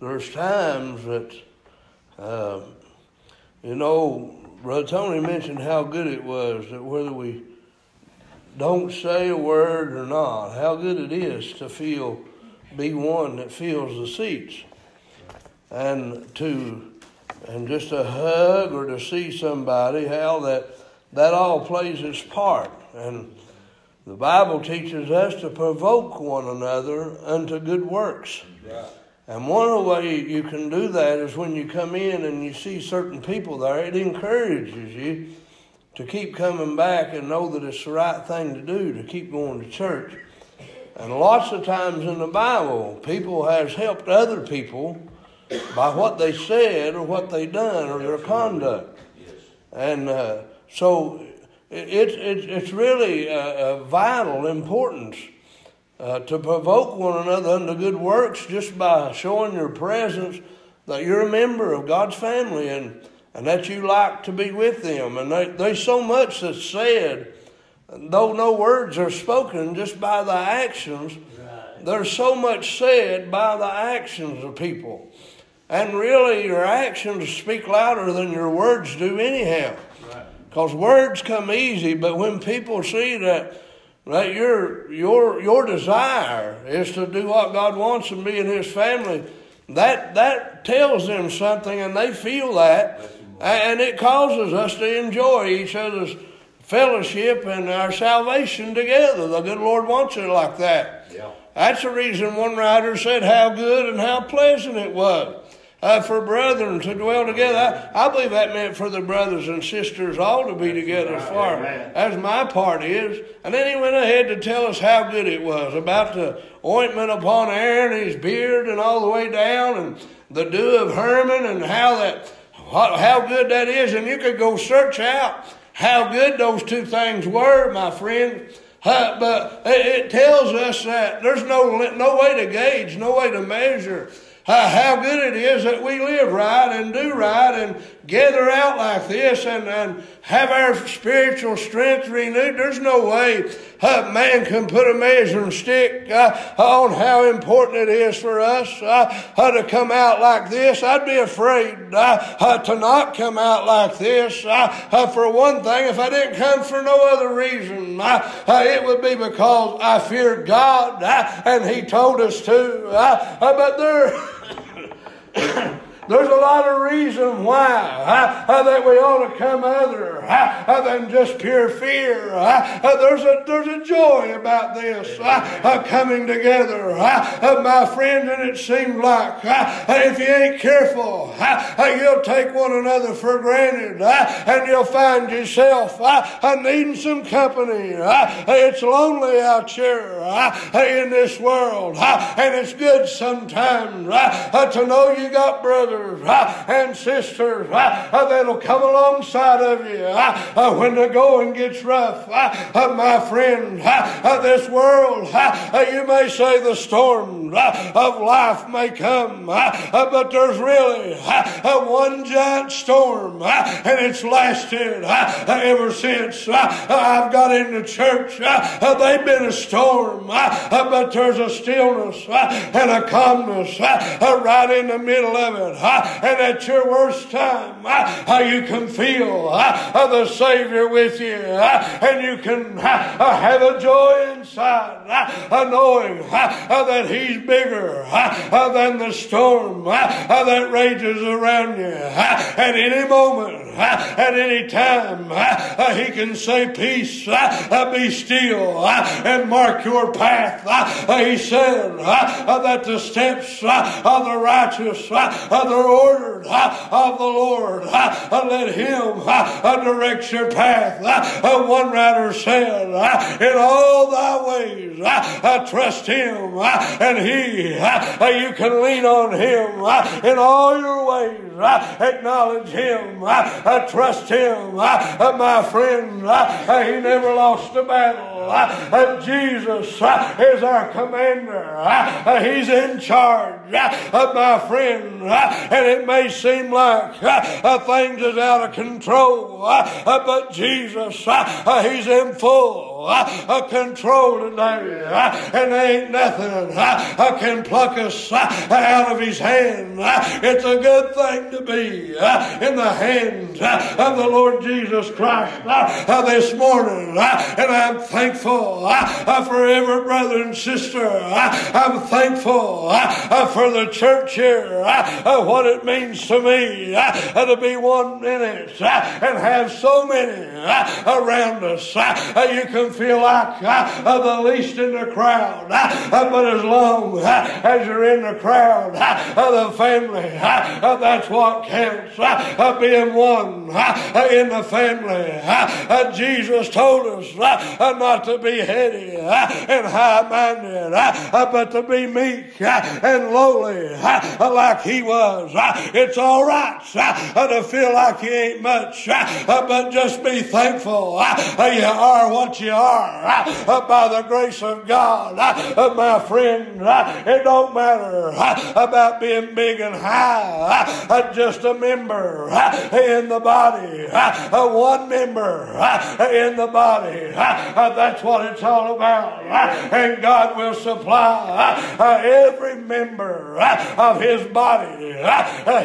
there's times that, uh, you know, Brother Tony mentioned how good it was that whether we don't say a word or not, how good it is to feel, be one that fills the seats. And to, and just a hug or to see somebody, how that, that all plays its part. And the Bible teaches us to provoke one another unto good works. And one of the ways you can do that is when you come in and you see certain people there, it encourages you to keep coming back and know that it's the right thing to do, to keep going to church. And lots of times in the Bible, people has helped other people by what they said or what they done or their conduct. And uh, so it, it, it, it's really a, a vital importance uh, to provoke one another unto good works just by showing your presence that you're a member of God's family and, and that you like to be with them. And they, there's so much that's said, though no words are spoken, just by the actions. There's so much said by the actions of people. And really, your actions speak louder than your words do, anyhow. Because words come easy, but when people see that that your your your desire is to do what God wants and be in His family, that that tells them something, and they feel that, and it causes us to enjoy each other's fellowship and our salvation together. The good Lord wants it like that. Yeah. That's the reason one writer said how good and how pleasant it was uh, for brethren to dwell together. I, I believe that meant for the brothers and sisters all to be together as far as my part is. And then he went ahead to tell us how good it was about the ointment upon Aaron, his beard, and all the way down, and the dew of Hermon, and how that how good that is. And you could go search out how good those two things were, my friend. Uh, but it, it tells us that there's no, no way to gauge, no way to measure how good it is that we live right and do right and gather out like this and, and have our spiritual strength renewed. There's no way uh, man can put a measuring stick uh, on how important it is for us uh, uh to come out like this. I'd be afraid uh, uh, to not come out like this. for one thing, if I didn't come for no other reason, it would be because I fear God and He told us to. but there. There's a lot of reason why uh, that we ought to come other uh, than just pure fear. Uh, there's a there's a joy about this coming together, my friend, and it seems like if you ain't careful, you'll take one another for granted, and you'll find yourself needing some company. It's lonely out here in this world, and it's good sometimes to know you got brothers brothers and sisters that'll come alongside of you when the going gets rough. My friend, this world, you may say the storms of life may come, but there's really one giant storm, and it's lasted ever since I've got into church. They've been a storm, but there's a stillness and a calmness right in the middle of it and at your worst time, you can feel the Savior with you, and you can have a joy inside, knowing that He's bigger than the storm that rages around you. At any moment, at any time, He can say, Peace, be still, and mark your path. He said that the steps of the righteous, the ordered of the Lord. Let Him uh, direct your path. Uh, one writer said, In all thy ways, uh, trust Him, and He, you can lean on Him in all your ways. Acknowledge Him, I trust Him, my friend. He never lost a battle. Jesus is our commander. He's in charge, my friend. And it may seem like things is out of control, but Jesus, He's in full control today. And there ain't nothing can pluck us out of His hand. It's a good thing to be in the hands of the Lord Jesus Christ this morning. And I'm thankful for every brother and sister. I'm thankful for the church here. What it means to me to be one in it and have so many around us. You can feel like the least in the crowd, but as long as you're in the crowd, of the family, that's what counts. Being one in the family. Jesus told us not to be heady and high minded, but to be meek and lowly like he was. It's all right to feel like you ain't much, but just be thankful you are what you are uh, by the grace of God. Uh, uh, my friend, it don't matter about being big and high, just a member in the body, one member in the body. That's what it's all about. And God will supply every member of His body.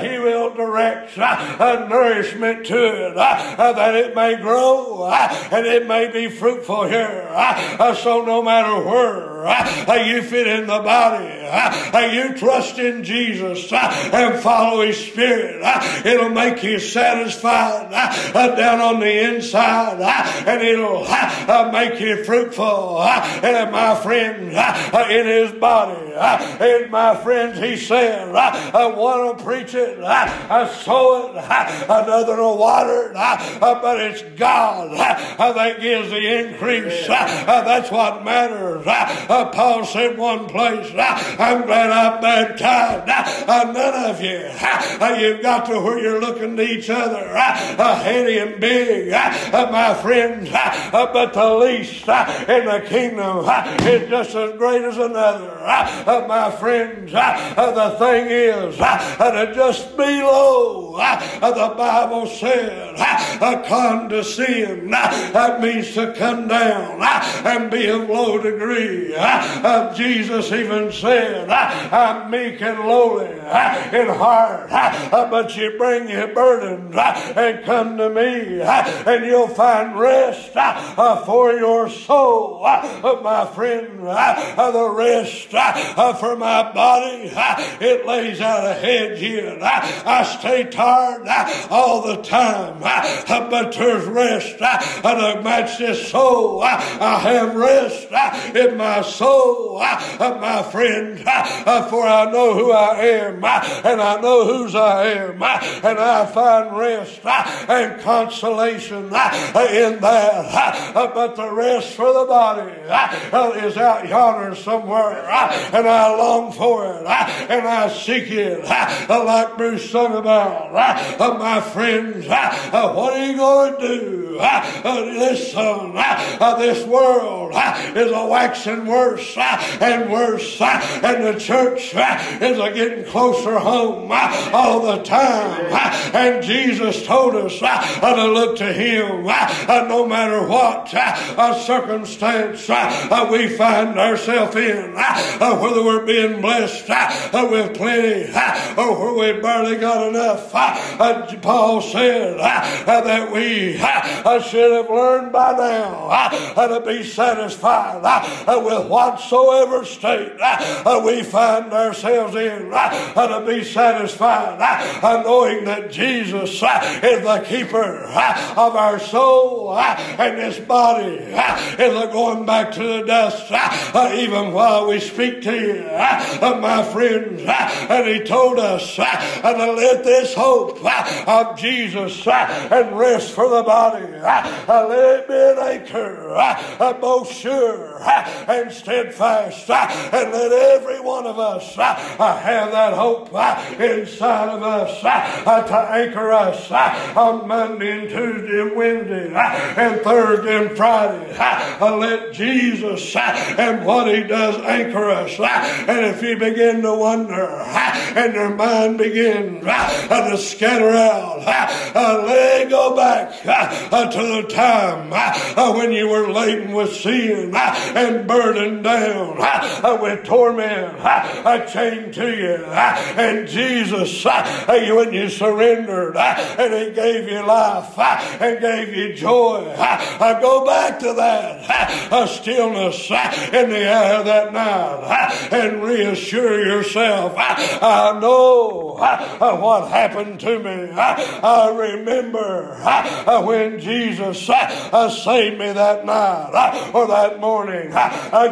He will direct nourishment to it that it may grow and it may be fruitful here. So no matter where you fit in the body, you trust in Jesus and follow His Spirit. It'll make you satisfied uh, down on the inside and it'll uh, make you fruitful. And my friend, uh, in His body, and my friends, He said, want to preach it I sow it, another will water it, but it's God that gives the increase. That's what matters. Paul said one place, uh, I'm glad I baptized uh, ah, none of you. Uh, you've got to where you're looking to each other, heady and big, my friends, but the least. In the kingdom. Is just as great as another. My friends, the thing is. To just be low. The Bible said, condescend, that means to come down. And be of low degree. Uh, uh, Jesus even said, I'm meek and lowly in heart, but you bring your burdens and come to me, and you'll find rest for your soul. My friend, the rest for my body, it lays out a hedge here. I stay tired all the time, but there's rest to match this soul. I have rest in my soul, uh, uh, my friend, uh, uh, for I know who I am, uh, and I know whose I am, uh, and I find rest and consolation in that. But the rest for the body is out yonder somewhere, and I long for it, and I seek it, like Bruce sung about. My friends, what are you going to do? Listen, this world is a waxing worse uh, and worse, uh, and the church uh, is getting closer home uh, all the time. Uh, and Jesus told us uh, uh, to look to Him uh, uh, no matter what uh, uh, circumstance uh, uh, we find ourselves in, uh, uh, whether we're being blessed uh, uh, with plenty uh, or where we barely got enough. Uh, uh, Paul said uh, uh, that we uh, uh, should have learned by now uh, uh, to be satisfied uh, uh, with whatsoever state uh, uh, we find ourselves in, uh, uh to be satisfied uh, uh, knowing that Jesus is the keeper of our soul and this body is going back to the dust even while we speak to you, my friends. And he told us to let this hope of Jesus and rest for the body. Let it be an anchor, both sure and steadfast. uh, And let every one of us uh, uh, have that hope uh, inside of us uh, uh, to anchor us on Monday and Tuesday and Wednesday and Thursday and Friday. Let Jesus and what He does anchor us. And if you begin to wonder and your mind begins to scatter out, let go back to the time when you were laden with sin and burdened down uh, uh, with torment, chained to you. And Jesus, when you surrendered and He gave you life and gave you joy, go back to that uh, stillness in the air that night and reassure yourself. I know what happened to me. I remember when Jesus saved me that night or that morning.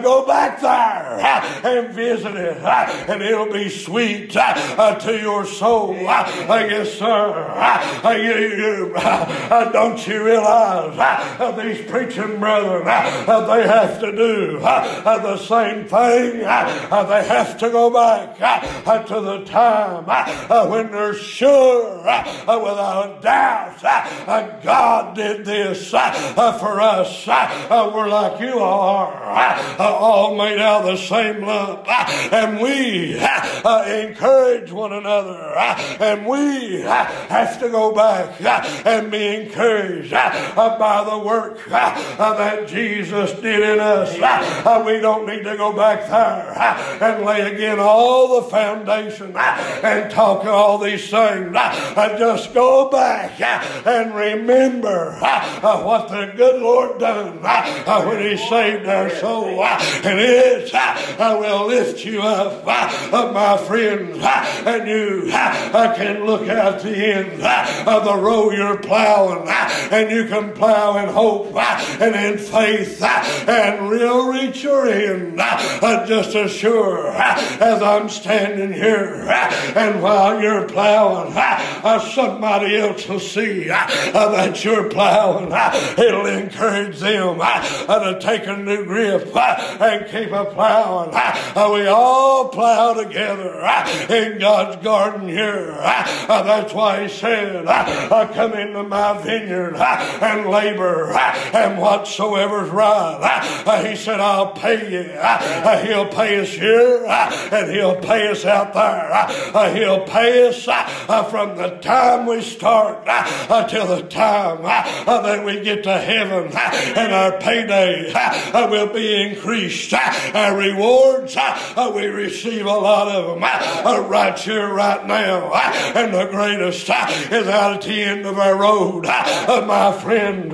Uh, go back there uh, and visit it, uh, and it'll be sweet uh, uh, to your soul. Uh, uh, yes, sir. Uh, uh, you, uh, uh, don't you realize uh, uh, these preaching brethren, uh, uh, they have to do uh, uh, the same thing. Uh, uh, they have to go back uh, uh, to the time uh, uh, when they're sure, uh, uh, without doubt, uh, uh, God did this uh, uh, for us. Uh, uh, we're like you are, uh, uh, all made out of the same lump. Uh, and we uh, uh, encourage one another. And we have to go back and be encouraged by the work that Jesus did in us. We don't need to go back there and lay again all the foundation and talk all these things. Just go back and remember what the good Lord done when He saved our soul. And it will lift you up, uh, my friends, uh, and you uh, can look out the end uh, of the row you're plowing, uh, and you can plow in hope uh, and in faith, and we'll reach your end just as sure as I'm standing here. And while you're plowing, somebody else will see that you're plowing, it'll encourage them to take a new grip and keep a plowing. We all plow together uh, in God's garden here. Uh, uh, that's why He said, Come into my vineyard and labor and whatsoever's right. He said, I'll pay you. He'll pay us here and He'll pay us out there. He'll pay us from the time we start until the time that we get to heaven and our payday will be increased. Our uh, uh, rewards, uh, we receive a lot of them right here, right now. And the greatest is out at the end of our road. My friend,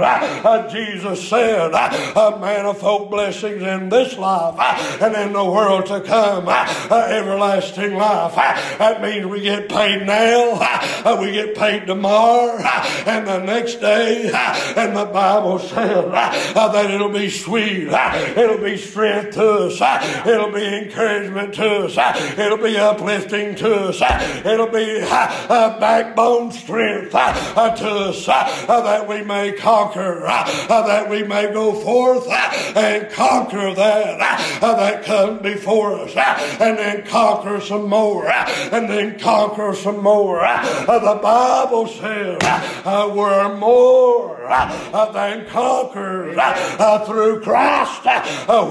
Jesus said, manifold blessings in this life and in the world to come, everlasting life. That means we get paid now, we get paid tomorrow, and the next day. And the Bible said that it'll be sweet, it'll be strength to us, it'll be encouragement to us, it'll be uplifting to us, it'll be a backbone strength to us that we may conquer, that we may go forth and conquer that that comes before us, and then conquer some more, and then conquer some more. The Bible says we're more Uh, than conquerors uh, uh, through Christ,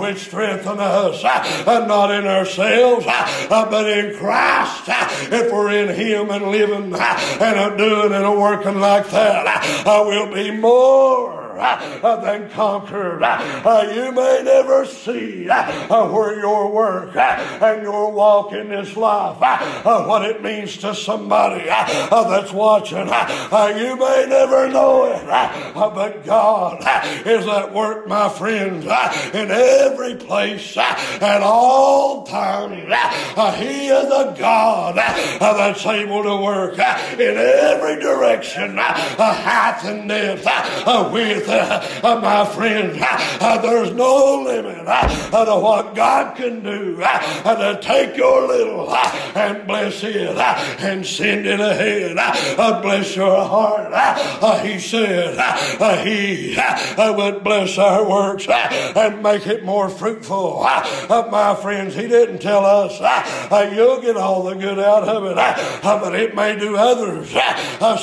which strengthen us, not in ourselves, but in Christ. If we're in Him and living and doing and working like that, we'll be more than conquered. You may never see where your work and your walk in this life, what it means to somebody that's watching. You may never know it, but God is at work, my friends, in every place at all times. He is a God that's able to work in every direction, height and depth, width uh, my friend, uh, there's no limit uh, to what God can do to take your little and bless it and send it ahead. bless your heart. he said he would bless our works and make it more fruitful. my friends, he didn't tell us you'll get all the good out of it, but it may do others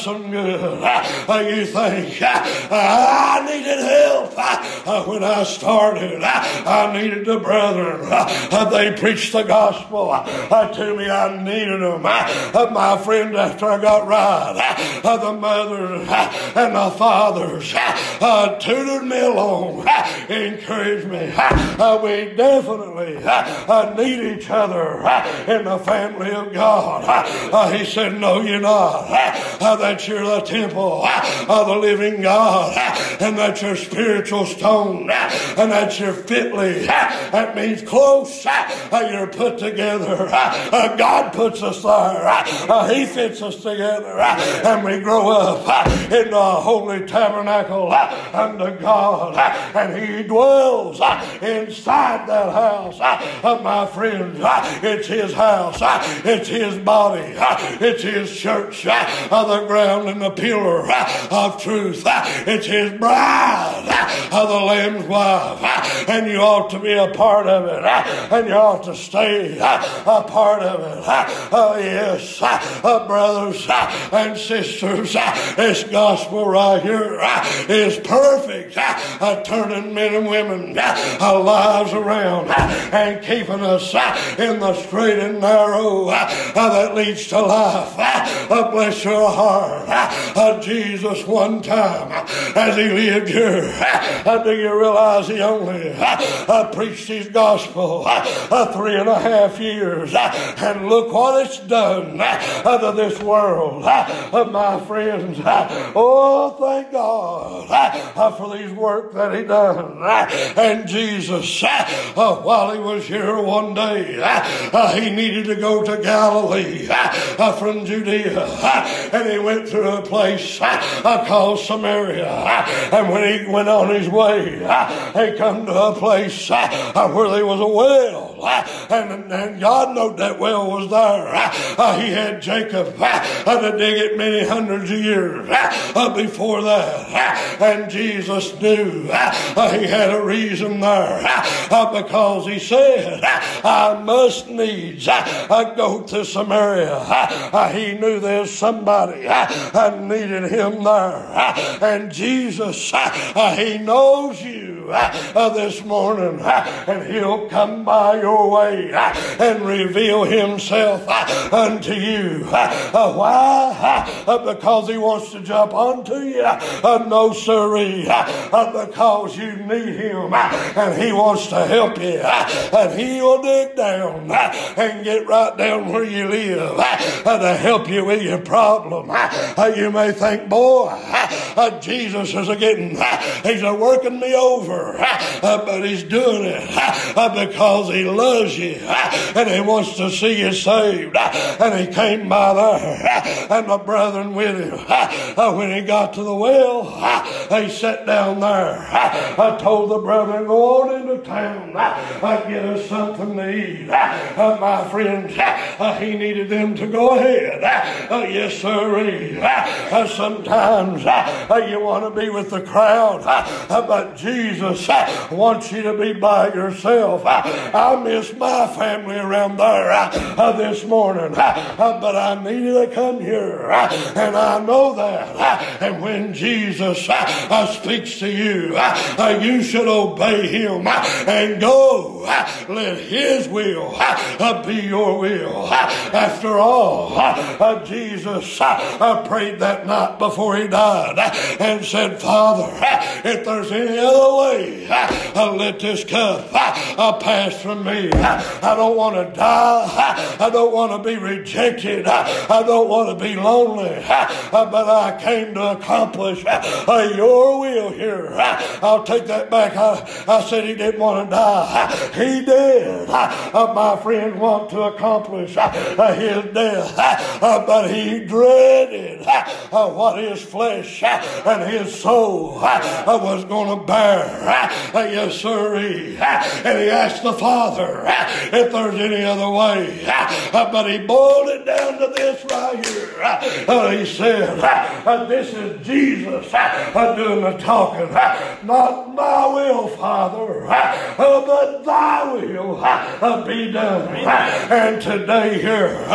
some good. you think, I needed help uh, when I started. I needed the brethren. Uh, they preached the gospel uh, to me. I needed them. My friends, after I got right, the mothers and the fathers tutored me along, encouraged me. We definitely need each other in the family of God. He said, No, you're not. That you're the temple of the living God and that's your spiritual stone, and that's your fitly. That means close. You're put together. Uh, God puts us there. Uh, he fits us together, and we grow up in the holy tabernacle under God, and He dwells inside that house. My friends, it's His house. It's His body. It's His church. The ground and the pillar of truth. It's His bride of the Lamb's wife. And you ought to be a part of it. And you ought to stay a part of it. Oh, yes, uh, brothers and sisters, this gospel right here is perfect. Turning men and women our lives around and keeping us uh, in the straight and narrow that leads to life. Bless your heart. Jesus one time as he lived here. Do you realize he only preached his gospel uh, three and a half years? Uh, and look what it's done uh, to this world. My friends, oh, thank God for these work that he done. And Jesus, while he was here one day, he needed to go to Galilee from Judea. And he went through a place called Samaria. And when he went on his way, he come to a place uh, where there was a well. And, and God knew that well was there. Uh, he had Jacob uh, to dig it many hundreds of years uh, uh before that. Uh, and Jesus knew uh, he had a reason there because he said, I must needs go to Samaria. He knew there's somebody needed him there. And Jesus, he knows you uh, this morning uh, and he'll come by your way uh, and reveal himself uh, unto you. Uh, uh, why? Because he wants to jump onto you. No, sirree. Because you need him and he wants to help you. And he'll dig down and get right down where you live to help you with your problem. You may think, boy, Jesus is a getting, he's a working me over, uh, but he's doing it uh, because he loves you and he wants to see you saved. And he came by there and my brethren with him. Uh, when he got to the well, he sat down there. I told the brethren, go on into town, uh, get us something to eat. My friends, he needed them to go ahead. Yes, sir. Sometimes you want to be with the crowd, but Jesus uh, wants you to be by yourself. I miss my family around there uh, this morning, uh, but I needed to come here, and I know that. And when Jesus uh, speaks to you, you should obey him and go. Let his will be your will. After all, Jesus prayed that night before he died and said, Father, if there's any other way, uh, let this cup pass from me. I don't want to die. I don't want to be rejected. I don't want to be lonely. But I came to accomplish your will here. I'll take that back. I, I said he didn't want to die. He did. Uh, My friend want to accomplish uh, his death. Uh, But he dreaded what his flesh and his soul was going to bear. Yes, sir. And he asked the Father if there's any other way. But he boiled it down to this right here. He said, This is Jesus doing the talking. Not my will, Father, but thy will be done. And today here,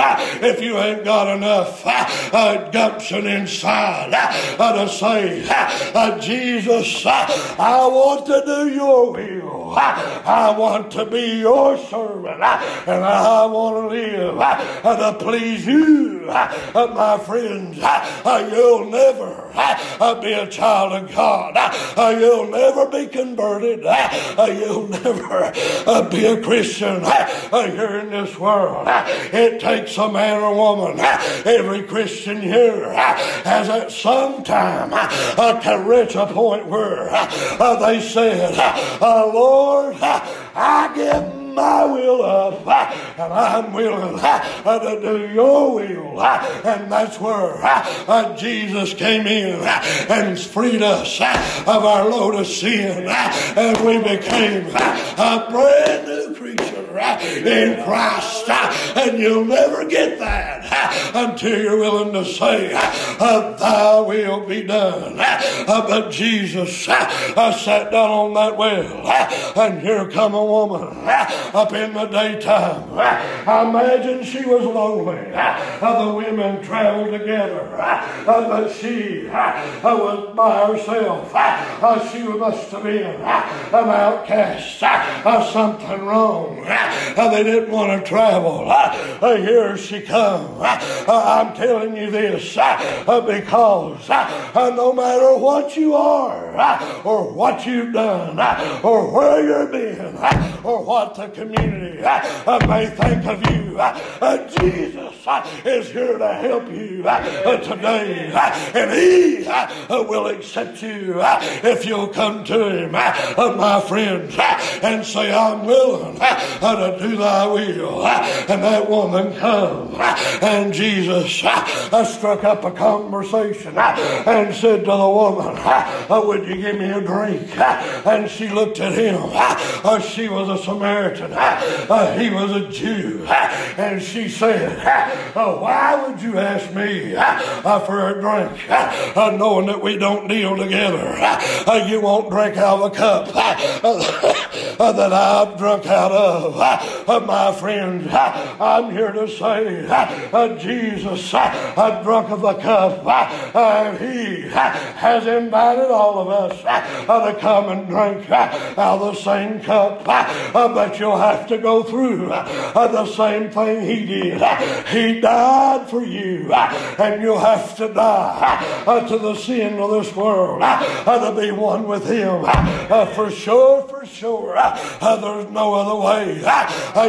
if you ain't got enough uh, gumption inside uh, to say, uh, Jesus, I want to do your will. I want to be your servant. And I want to live to please you. My friends, you'll never be a child of God. You'll never be converted. You'll never uh, be a Christian uh, here in this world. It takes a man or woman. Every Christian here has at some time uh, to reach a point where they said, uh, Lord, I give my will up, and I'm willing uh, to do your will. uh, And that's where uh, Jesus came in and freed us of our load of sin, and we became a brand new in Christ. uh, And you'll never get that uh, until you're willing to say, uh, uh Thy will be done. Uh, uh, but Jesus sat down on that well, and here come a woman up in the daytime. I imagine she was lonely. The women traveled together, but she was by herself. She must have been an outcast, something wrong. Uh, They didn't want to travel. Uh, Here she comes. I'm telling you this uh, because uh, no matter what you are, uh, or what you've done, uh, or where you've been, uh, or what the community uh, may think of you, uh, Jesus is here to help you today. And He will accept you if you'll come to Him, my friends, and say, I'm willing to do thy will. And that woman come. And Jesus uh, struck up a conversation uh, and said to the woman, uh, Would you give me a drink? And she looked at him. She was a Samaritan. He was a Jew. And she said, Why would you ask me for a drink? Knowing that we don't deal together. You won't drink out of a cup that I've drunk out of. My friends, I'm here to say, Jesus drunk of the cup, and He has invited all of us to come and drink out of the same cup. But you'll have to go through the same thing He did. He died for you, and you'll have to die to the sin of this world to be one with Him. For sure, for sure, there's no other way.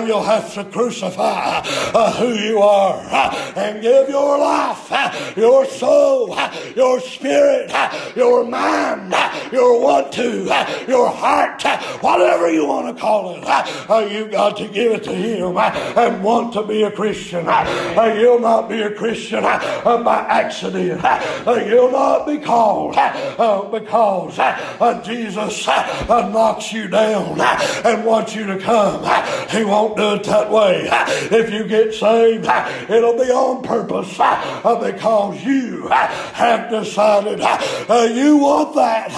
You'll have to crucify uh, who you are uh, and give your life, uh, your soul, your spirit, your mind, your want to, your heart, whatever you want to call it. You've got to give it to Him and want to be a Christian. You'll not be a Christian by accident. You'll not be called because Jesus knocks you down and wants you to come. He won't do it that way. If you get saved, it'll be on purpose uh, because you have decided uh, you want that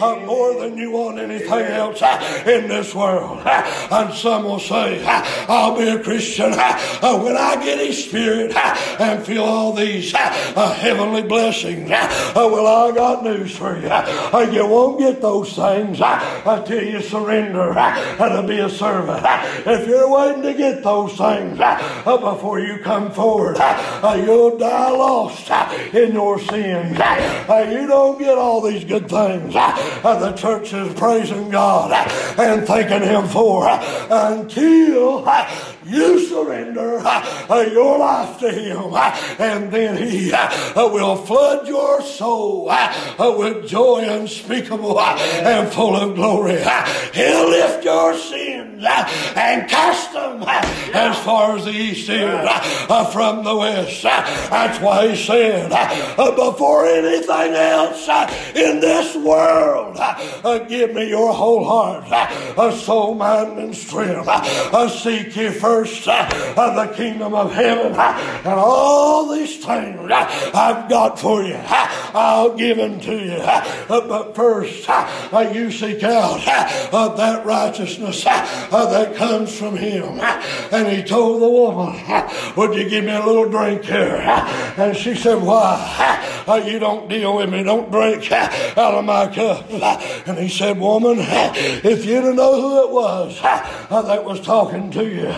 uh, more than you want anything else in this world. And some will say, I'll be a Christian when I get His Spirit and feel all these heavenly blessings. Well, I got news for you. You won't get those things until you surrender to be a servant. If you're waiting to get those things uh, before you come forward, uh, you'll die lost uh, in your sins. You don't get all these good things the church is praising God and thanking Him for until you surrender uh, your life to Him, uh, and then He uh, will flood your soul with joy unspeakable and full of glory. He'll lift your sins and cast them as far as the east is from the west. That's why He said, before anything else in this world, give me your whole heart, soul, mind, and strength. Seek ye first first uh, the kingdom of heaven uh, and all these things uh, I've got for you. I'll give them to you. But first, you seek out that righteousness that comes from Him. And He told the woman, Would you give me a little drink here? And she said, Why? You don't deal with me. Don't drink out of my cup. And He said, Woman, if you'd know who it was that was talking to you,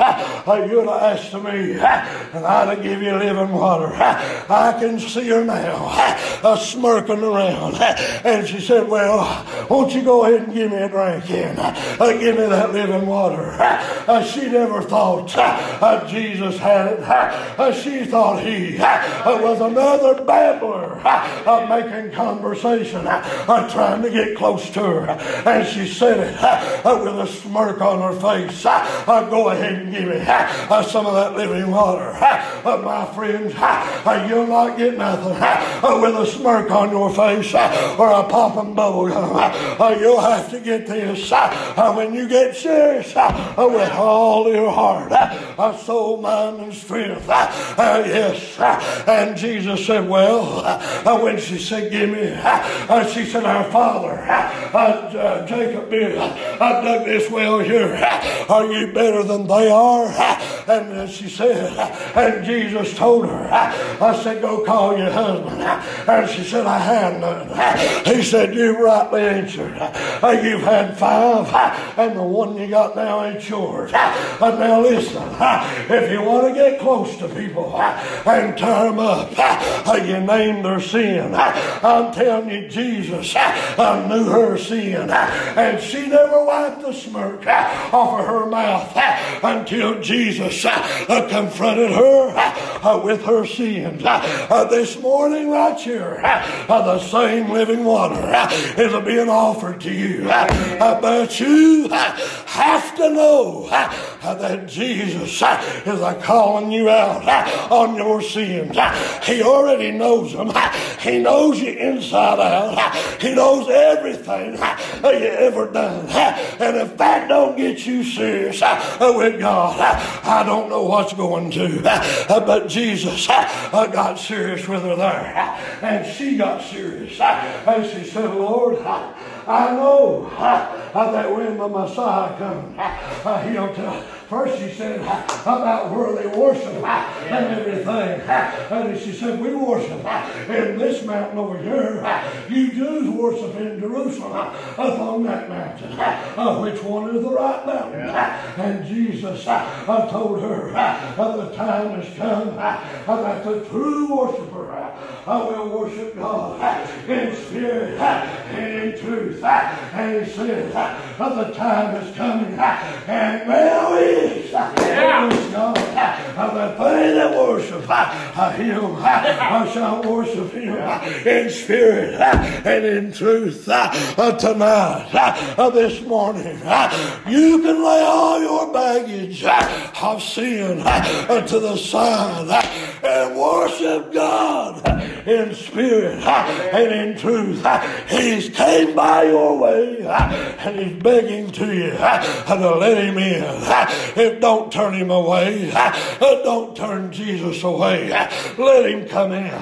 you'd have asked me, and I'd have give you living water. I can see her now, smirking around. And she said, Well, won't you go ahead and give me a drink in? Uh, give me that living water. Uh, she never thought uh, Jesus had it. she thought he was another babbler making conversation, trying to get close to her. And she said it with a smirk on her face. Go ahead and give me uh, some of that living water. Uh, my friends, uh, you'll not get nothing uh, with a smirk on your face uh, or a popping bubble gum. Uh, you'll have to get this when you get serious with all your heart, soul, mind, and strength. yes. And Jesus said, Well, when she said, Give me, she said, Our Father, Jacob I dug this well here. Are you better than they are? And she said, and Jesus told her, I said, go call your husband. And she said, I had none. He said, you rightly answered. You've had five, and the one you got now ain't yours. But now listen, if you want to get close to people and tie them up, you name their sin. I'm telling you, Jesus knew her sin. And she never wiped the smirk off of her mouth until Jesus uh, confronted her uh, with her sins. Uh, this morning, right here, uh, the same living water uh, is being offered to you. Uh, but you uh, have to know uh, that Jesus uh, is uh, calling you out uh, on your sins. Uh, He already knows them. Uh, He knows you inside out. Uh, He knows everything uh, you ever done. Uh, And if that don't get you serious uh, with God, uh, I don't know what's going to. But Jesus got serious with her there. And she got serious. And she said, Lord, I know that when the Messiah comes, he'll tell. First, she said about where they worship and everything. And she said, We worship in this mountain over here. You Jews worship in Jerusalem up on that mountain. Which one is the right mountain? And Jesus told her the time has come that the true worshiper will worship God in spirit and in truth. And he said, The time is coming, and now is. uh, praise God, uh, that that worship uh, Him uh, shall worship Him uh, in spirit uh, and in truth. Uh, uh, Tonight, uh, this morning, uh, you can lay all your baggage uh, of sin uh, to the side uh, and worship God uh, in spirit uh, and in truth. Uh, He's came by your way uh, and He's begging to you uh, to let Him in. If don't turn Him away, don't turn Jesus away. Let Him come in.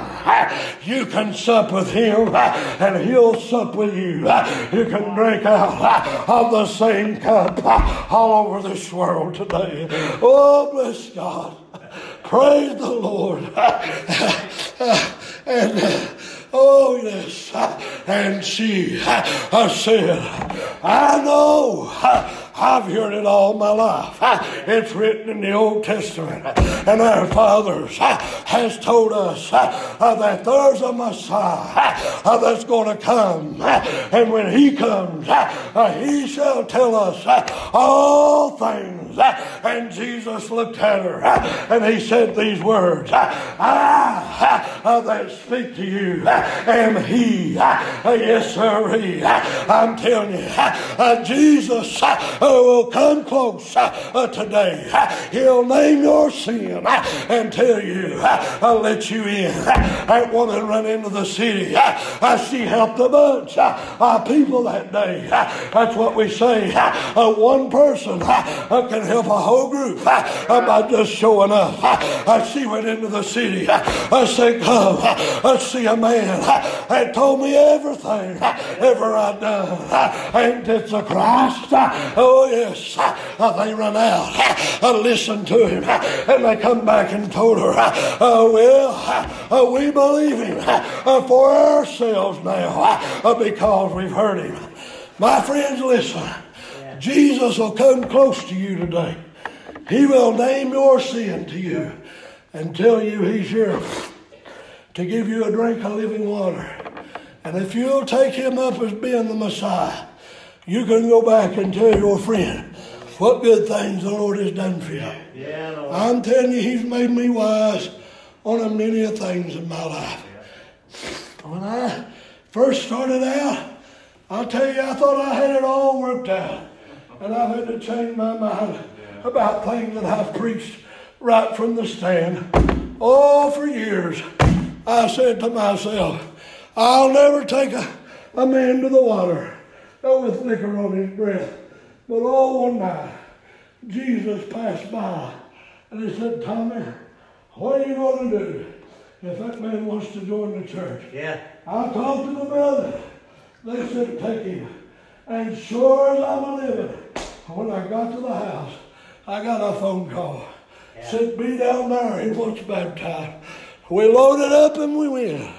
You can sup with Him and He'll sup with you. You can drink out of the same cup all over this world today. Oh, bless God. Praise the Lord. And oh yes, and she said, I know. I've heard it all my life. It's written in the Old Testament. And our fathers has told us that there's a Messiah that's going to come. And when he comes, he shall tell us all things. And Jesus looked at her and he said these words uh, I that speak to you am he. Yes, sir. I'm telling you, Jesus will come close today. He'll name your sin and tell you, I'll let you in. That woman run into the city. She helped a bunch of people that day. That's what we say. One person can help a whole group by just showing up. She went into the city. I said, Come, uh, see a man that told me everything ever I'd done. Ain't this the Christ? Oh, yes. They run out, uh, listened to him, and they come back and told her, uh, Well, uh, we believe him uh, for ourselves now uh, because we've heard him. My friends, listen. Jesus will come close to you today. He will name your sin to you and tell you he's here to give you a drink of living water. And if you'll take him up as being the Messiah, you can go back and tell your friend what good things the Lord has done for you. Yeah, I'm telling you, he's made me wise on a many of things in my life. When I first started out, I'll tell you, I thought I had it all worked out. And I've had to change my mind about things that I've preached right from the stand. Oh, for years, I said to myself, I'll never take a, a man to the water with liquor on his breath. But all one night, Jesus passed by and he said, Tommy, what are you going to do if that man wants to join the church? Yeah. I talked to the brother. They said, take him. And sure as I'm a living, when I got to the house, I got a phone call. Said, be down there. He wants baptized. We loaded up and we went.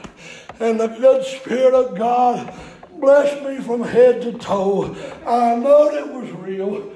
And the good Spirit of God blessed me from head to toe. I knowed it was real.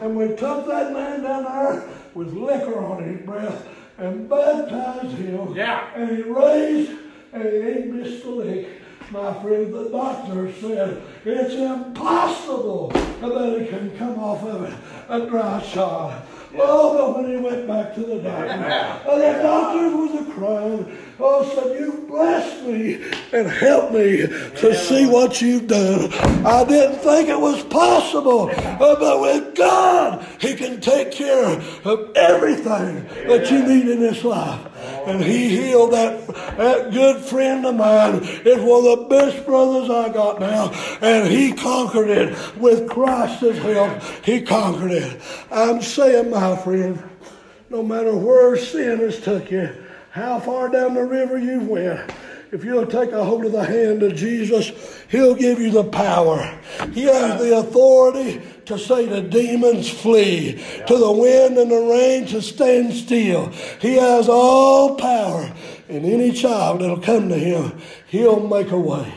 And we took that man down there with liquor on his breath and baptized him. Yeah. And he raised and he ain't missed a lick. My friend, the doctor said it's impossible that it can come off of it a dry shot. Oh, but when he went back to the doctor, and the doctor was a crying. Oh, said, you blessed me and helped me to see what you've done. I didn't think it was possible, uh, but with God, He can take care of everything that you need in this life. And He healed that, that good friend of mine. It's one of the best brothers I got now. And He conquered it with Christ's help. He conquered it. I'm saying, my friend, no matter where sin has took you, how far down the river you went, if you'll take a hold of the hand of Jesus, He'll give you the power. He has the authority to say to demons, flee, to the wind and the rain to stand still. He has all power. And any child that'll come to Him, He'll make a way.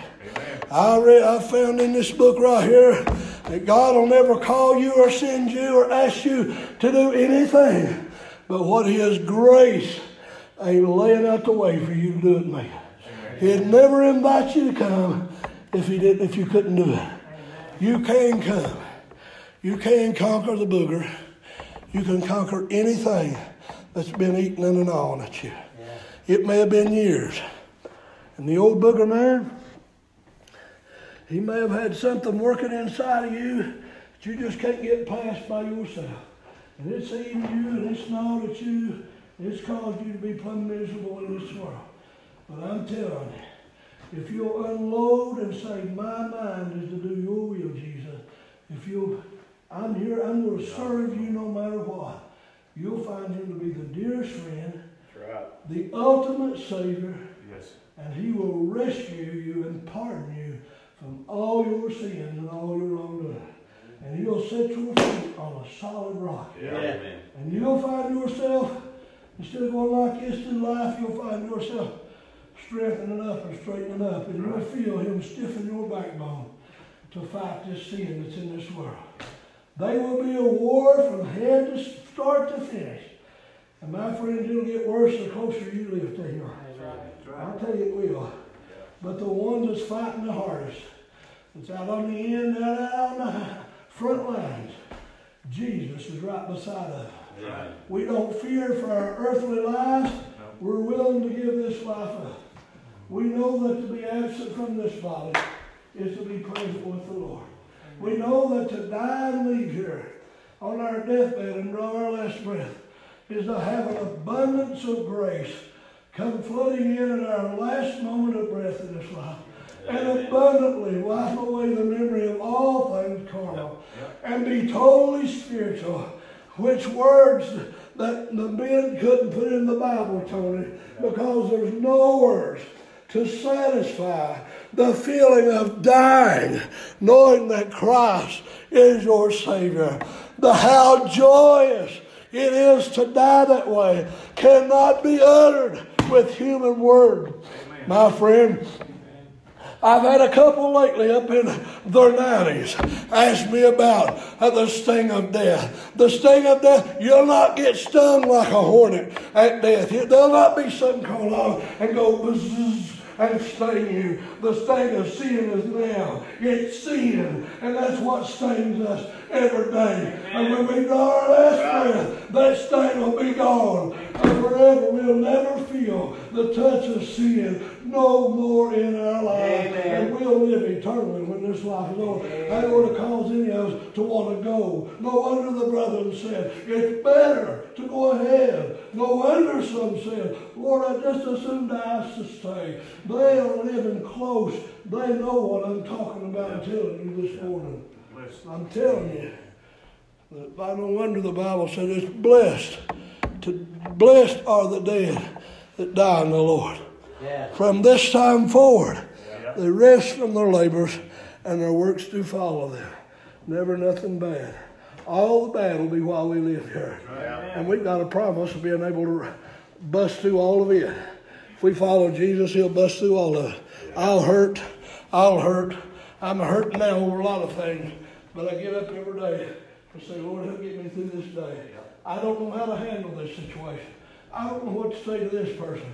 I, read, I found in this book right here that God will never call you or send you or ask you to do anything. But what His grace ain't laying out the way for you to do it, man. He'd never invite you to come if he didn't, if you couldn't do it. You can come. You can conquer the booger. You can conquer anything that's been eating and gnawing at you. It may have been years. And the old booger man, he may have had something working inside of you that you just can't get past by yourself. And it's eating you and it's gnawed at you. And it's caused you to be plumb miserable in this world. But I'm telling you, if you'll unload and say, My mind is to do your will, Jesus, if you'll, I'm here, I'm going to serve you no matter what, you'll find him to be the dearest friend, the ultimate Savior, Yes. and he will rescue you and pardon you from all your sins and all your wrongdoing. And he'll set your feet on a solid rock. Yeah. And you'll find yourself, instead of going like this through life, you'll find yourself strengthening up and straightening up. And you'll feel him stiffen your backbone to fight this sin that's in this world. They will be a war from head to start to finish. And my friends, it'll get worse the closer you live to him. I'll tell you it will. But the one that's fighting the hardest, that's out on the end, out on the front lines, Jesus is right beside us. We don't fear for our earthly lives. We're willing to give this life up. We know that to be absent from this body is to be present with the Lord. We know that to die and leave here on our deathbed and draw our last breath is to have an abundance of grace come flooding in at our last moment of breath in this life and abundantly wipe away the memory of all things carnal and be totally spiritual. Which words that the men couldn't put in the Bible, Tony, because there's no words to satisfy the feeling of dying, knowing that Christ is your Savior. The how joyous it is to die that way cannot be uttered with human word. My friend, I've had a couple lately up in their 90s ask me about uh, the sting of death. The sting of death, you'll not get stung like a hornet at death. There'll not be something come along and go bzzz and sting you. The stain of sin is now. It's sin. And that's what stains us every day. And when we draw our last breath, that sting will be gone. And forever we'll never feel the touch of sin no more in our lives. And we'll live eternally when this life is over. I don't want to cause any of us to want to go. No wonder the brethren said, it's better to go ahead. No wonder some said, Lord, I just as soon die to stay. They are living close. They know what I'm talking about and telling you this morning. I'm telling you. I no wonder the Bible said it's blessed. To, blessed are the dead that die in the Lord. From this time forward, they rest from their labors and their works do follow them. Never nothing bad. All the bad will be while we live here. And we've got a promise of being able to bust through all of it. If we follow Jesus, he'll bust through all of it. I'll hurt. I'll hurt. I'm hurting now over a lot of things. But I get up every day and say, Lord, help get me through this day. I don't know how to handle this situation. I don't know what to say to this person.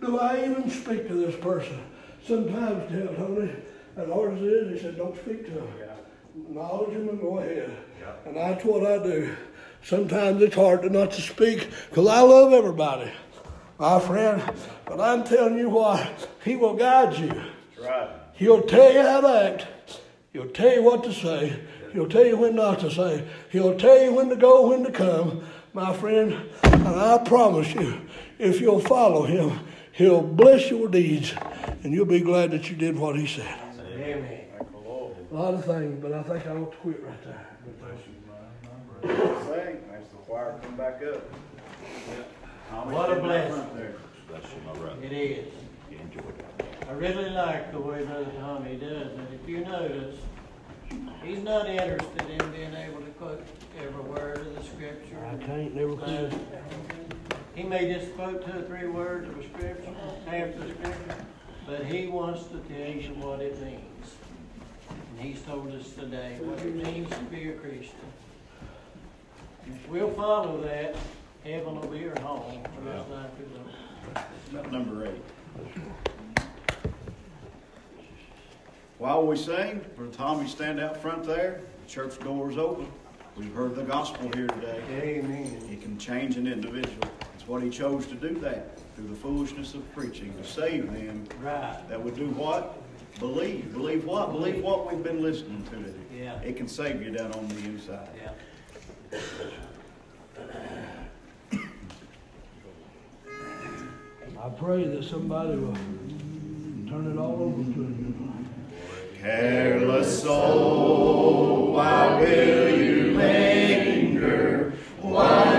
Do I even speak to this person? Sometimes, tell Tony, as hard as it is, he said, don't speak to him. Acknowledge him and go ahead. And that's what I do. Sometimes it's hard to not to speak because I love everybody, my friend. But I'm telling you what, He will guide you. Right. He'll tell you how to act. He'll tell you what to say. He'll tell you when not to say. He'll tell you when to go, when to come, my friend. And I promise you, if you'll follow Him, He'll bless your deeds, and you'll be glad that you did what He said. Amen. A lot of things, but I think I ought to quit right there. Sing, as the choir come back up. Tommy, What a blessing. there. Bless you, my brother. It is. You enjoyed that. I really like the way Brother Tommy does it. If you notice, he's not interested in being able to quote every word of the scripture. I can't never quit. He may just quote two or three words of a scripture, half the scripture, but he wants to tell you what it means. And he's told us today what it means to be a Christian. If we'll follow that, heaven will be our home for this life is over. Number eight. While we sing, Brother Tommy, stand out front there. The church door is open. We've heard the gospel here today. Amen. He can change an individual. It's what he chose to do that through the foolishness of preaching to save them Right. that would do what? Believe. Believe what? Believe what we've been listening to today. Yeah. It can save you down on the inside. Yeah. I pray that somebody will turn it all over to you. Careless soul, why will you linger, wandering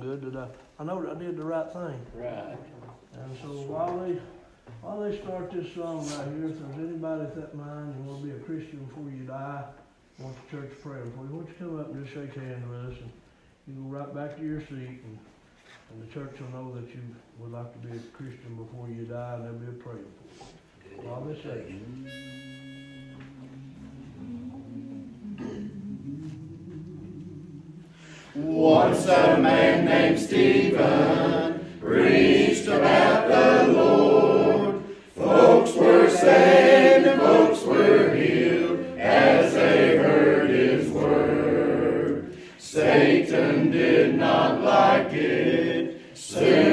feeling good that I, I know that I did the right thing. Right. And so while they while they start this song right here, if there's anybody at that mind you want to be a Christian before you die, want the church praying for you, why don't you come up and just shake hands with us and you go right back to your seat and, and the church will know that you would like to be a Christian before you die and they'll be praying for you. While they say. Once a man named Stephen preached about the Lord. Folks were saved and folks were healed as they heard his word. Satan did not like it. Sin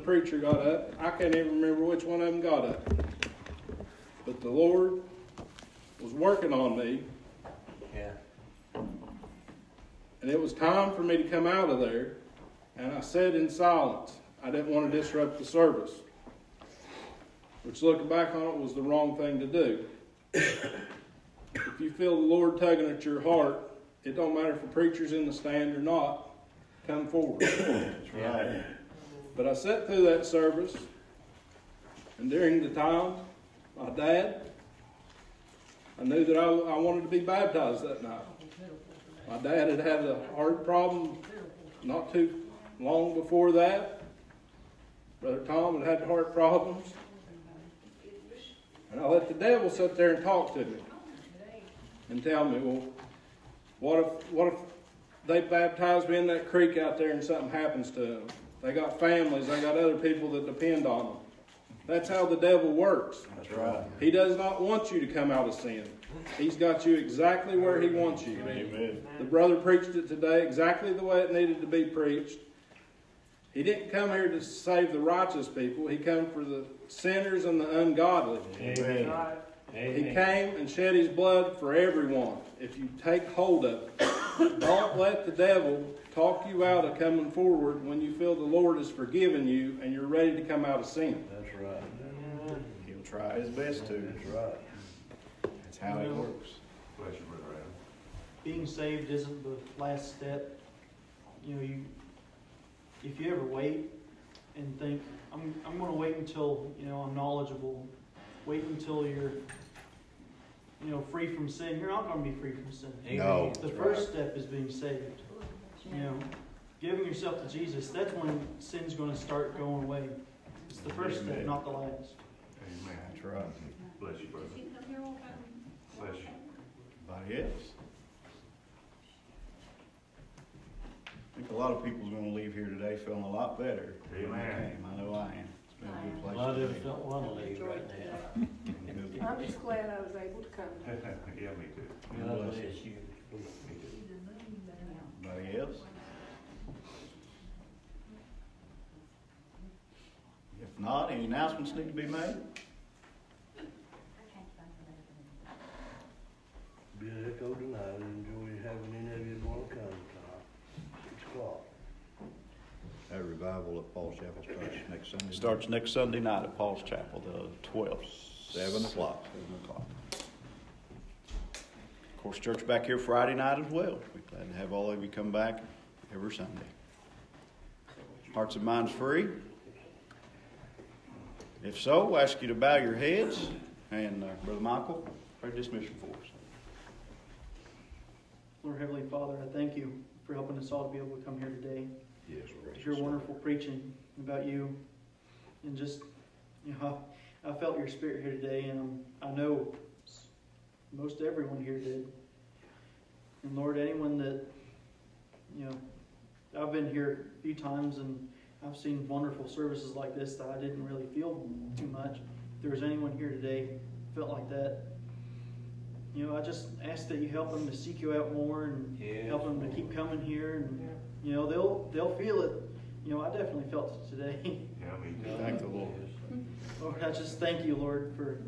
preacher got up, I can't even remember which one of them got up. But the Lord was working on me, Yeah. and it was time for me to come out of there. And I said in silence, I didn't want to disrupt the service. Which, looking back on it, was the wrong thing to do. if you feel the Lord tugging at your heart, it don't matter if a preacher's in the stand or not, come forward. That's right. But I sat through that service, and during the time, my dad, I knew that I, I wanted to be baptized that night. My dad had had a heart problem not too long before that. Brother Tom had had heart problems. And I let the devil sit there and talk to me and tell me, well, what if, what if they baptize me in that creek out there and something happens to them? They got families, they got other people that depend on them. That's how the devil works. That's right. He does not want you to come out of sin. He's got you exactly where he wants you. Amen. The brother preached it today exactly the way it needed to be preached. He didn't come here to save the righteous people. He came for the sinners and the ungodly. Amen. He came and shed his blood for everyone. If you take hold of it, don't let the devil talk you out of coming forward when you feel the Lord has forgiven you and you're ready to come out of sin. That's right. He'll try his best to. That's right. That's how it works. being saved isn't the last step. You know, you if you ever wait and think, I'm I'm gonna wait until, you know, I'm knowledgeable, wait until you're you know, free from sin, you're not gonna be free from sin. No, The that's first right. step is being saved. You know, giving yourself to Jesus, that's when sin's gonna start going away. It's the first step, not the last. Amen. That's right. Bless you, brother. Bless you. Anybody else? I think a lot of people's gonna leave here today feeling a lot better. than they Amen. came. I know I am. It's been a good place. A lot of us don't wanna leave right now. I'm just glad I was able to come. Yeah, me too. God bless bless you. Me too. Anybody else? If not, any announcements need to be made? Be a echo tonight. Enjoy having any of you that want to come tonight. Six o'clock. That revival at Paul's Chapel starts next Sunday. Starts next Sunday night at Paul's Chapel, the twelfth. Seven o'clock. Seven o'clock. Of course, church back here Friday night as well. To have all of you come back every Sunday. Hearts and minds free? If so, I ask you to bow your heads, and uh, Brother Michael, pray dismission for us. Lord Heavenly Father, I thank you for helping us all to be able to come here today. Yes, hear wonderful preaching about you, and just you know, I, I felt your spirit here today, and um, I know most everyone here did. And Lord, anyone that you know, I've been here a few times, and I've seen wonderful services like this that I didn't really feel too much. If there was anyone here today felt like that, you know, I just ask that you help them to seek you out more and Yes, help them to keep coming here and you know they'll they'll feel it you know i definitely felt it today Yeah, me too. Thank the Lord. lord i just thank you lord for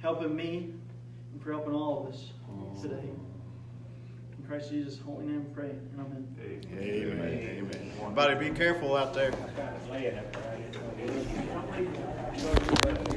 helping me and for helping all of us today in christ jesus holy name we pray and amen Amen. Amen. Everybody be careful out there. Don't leave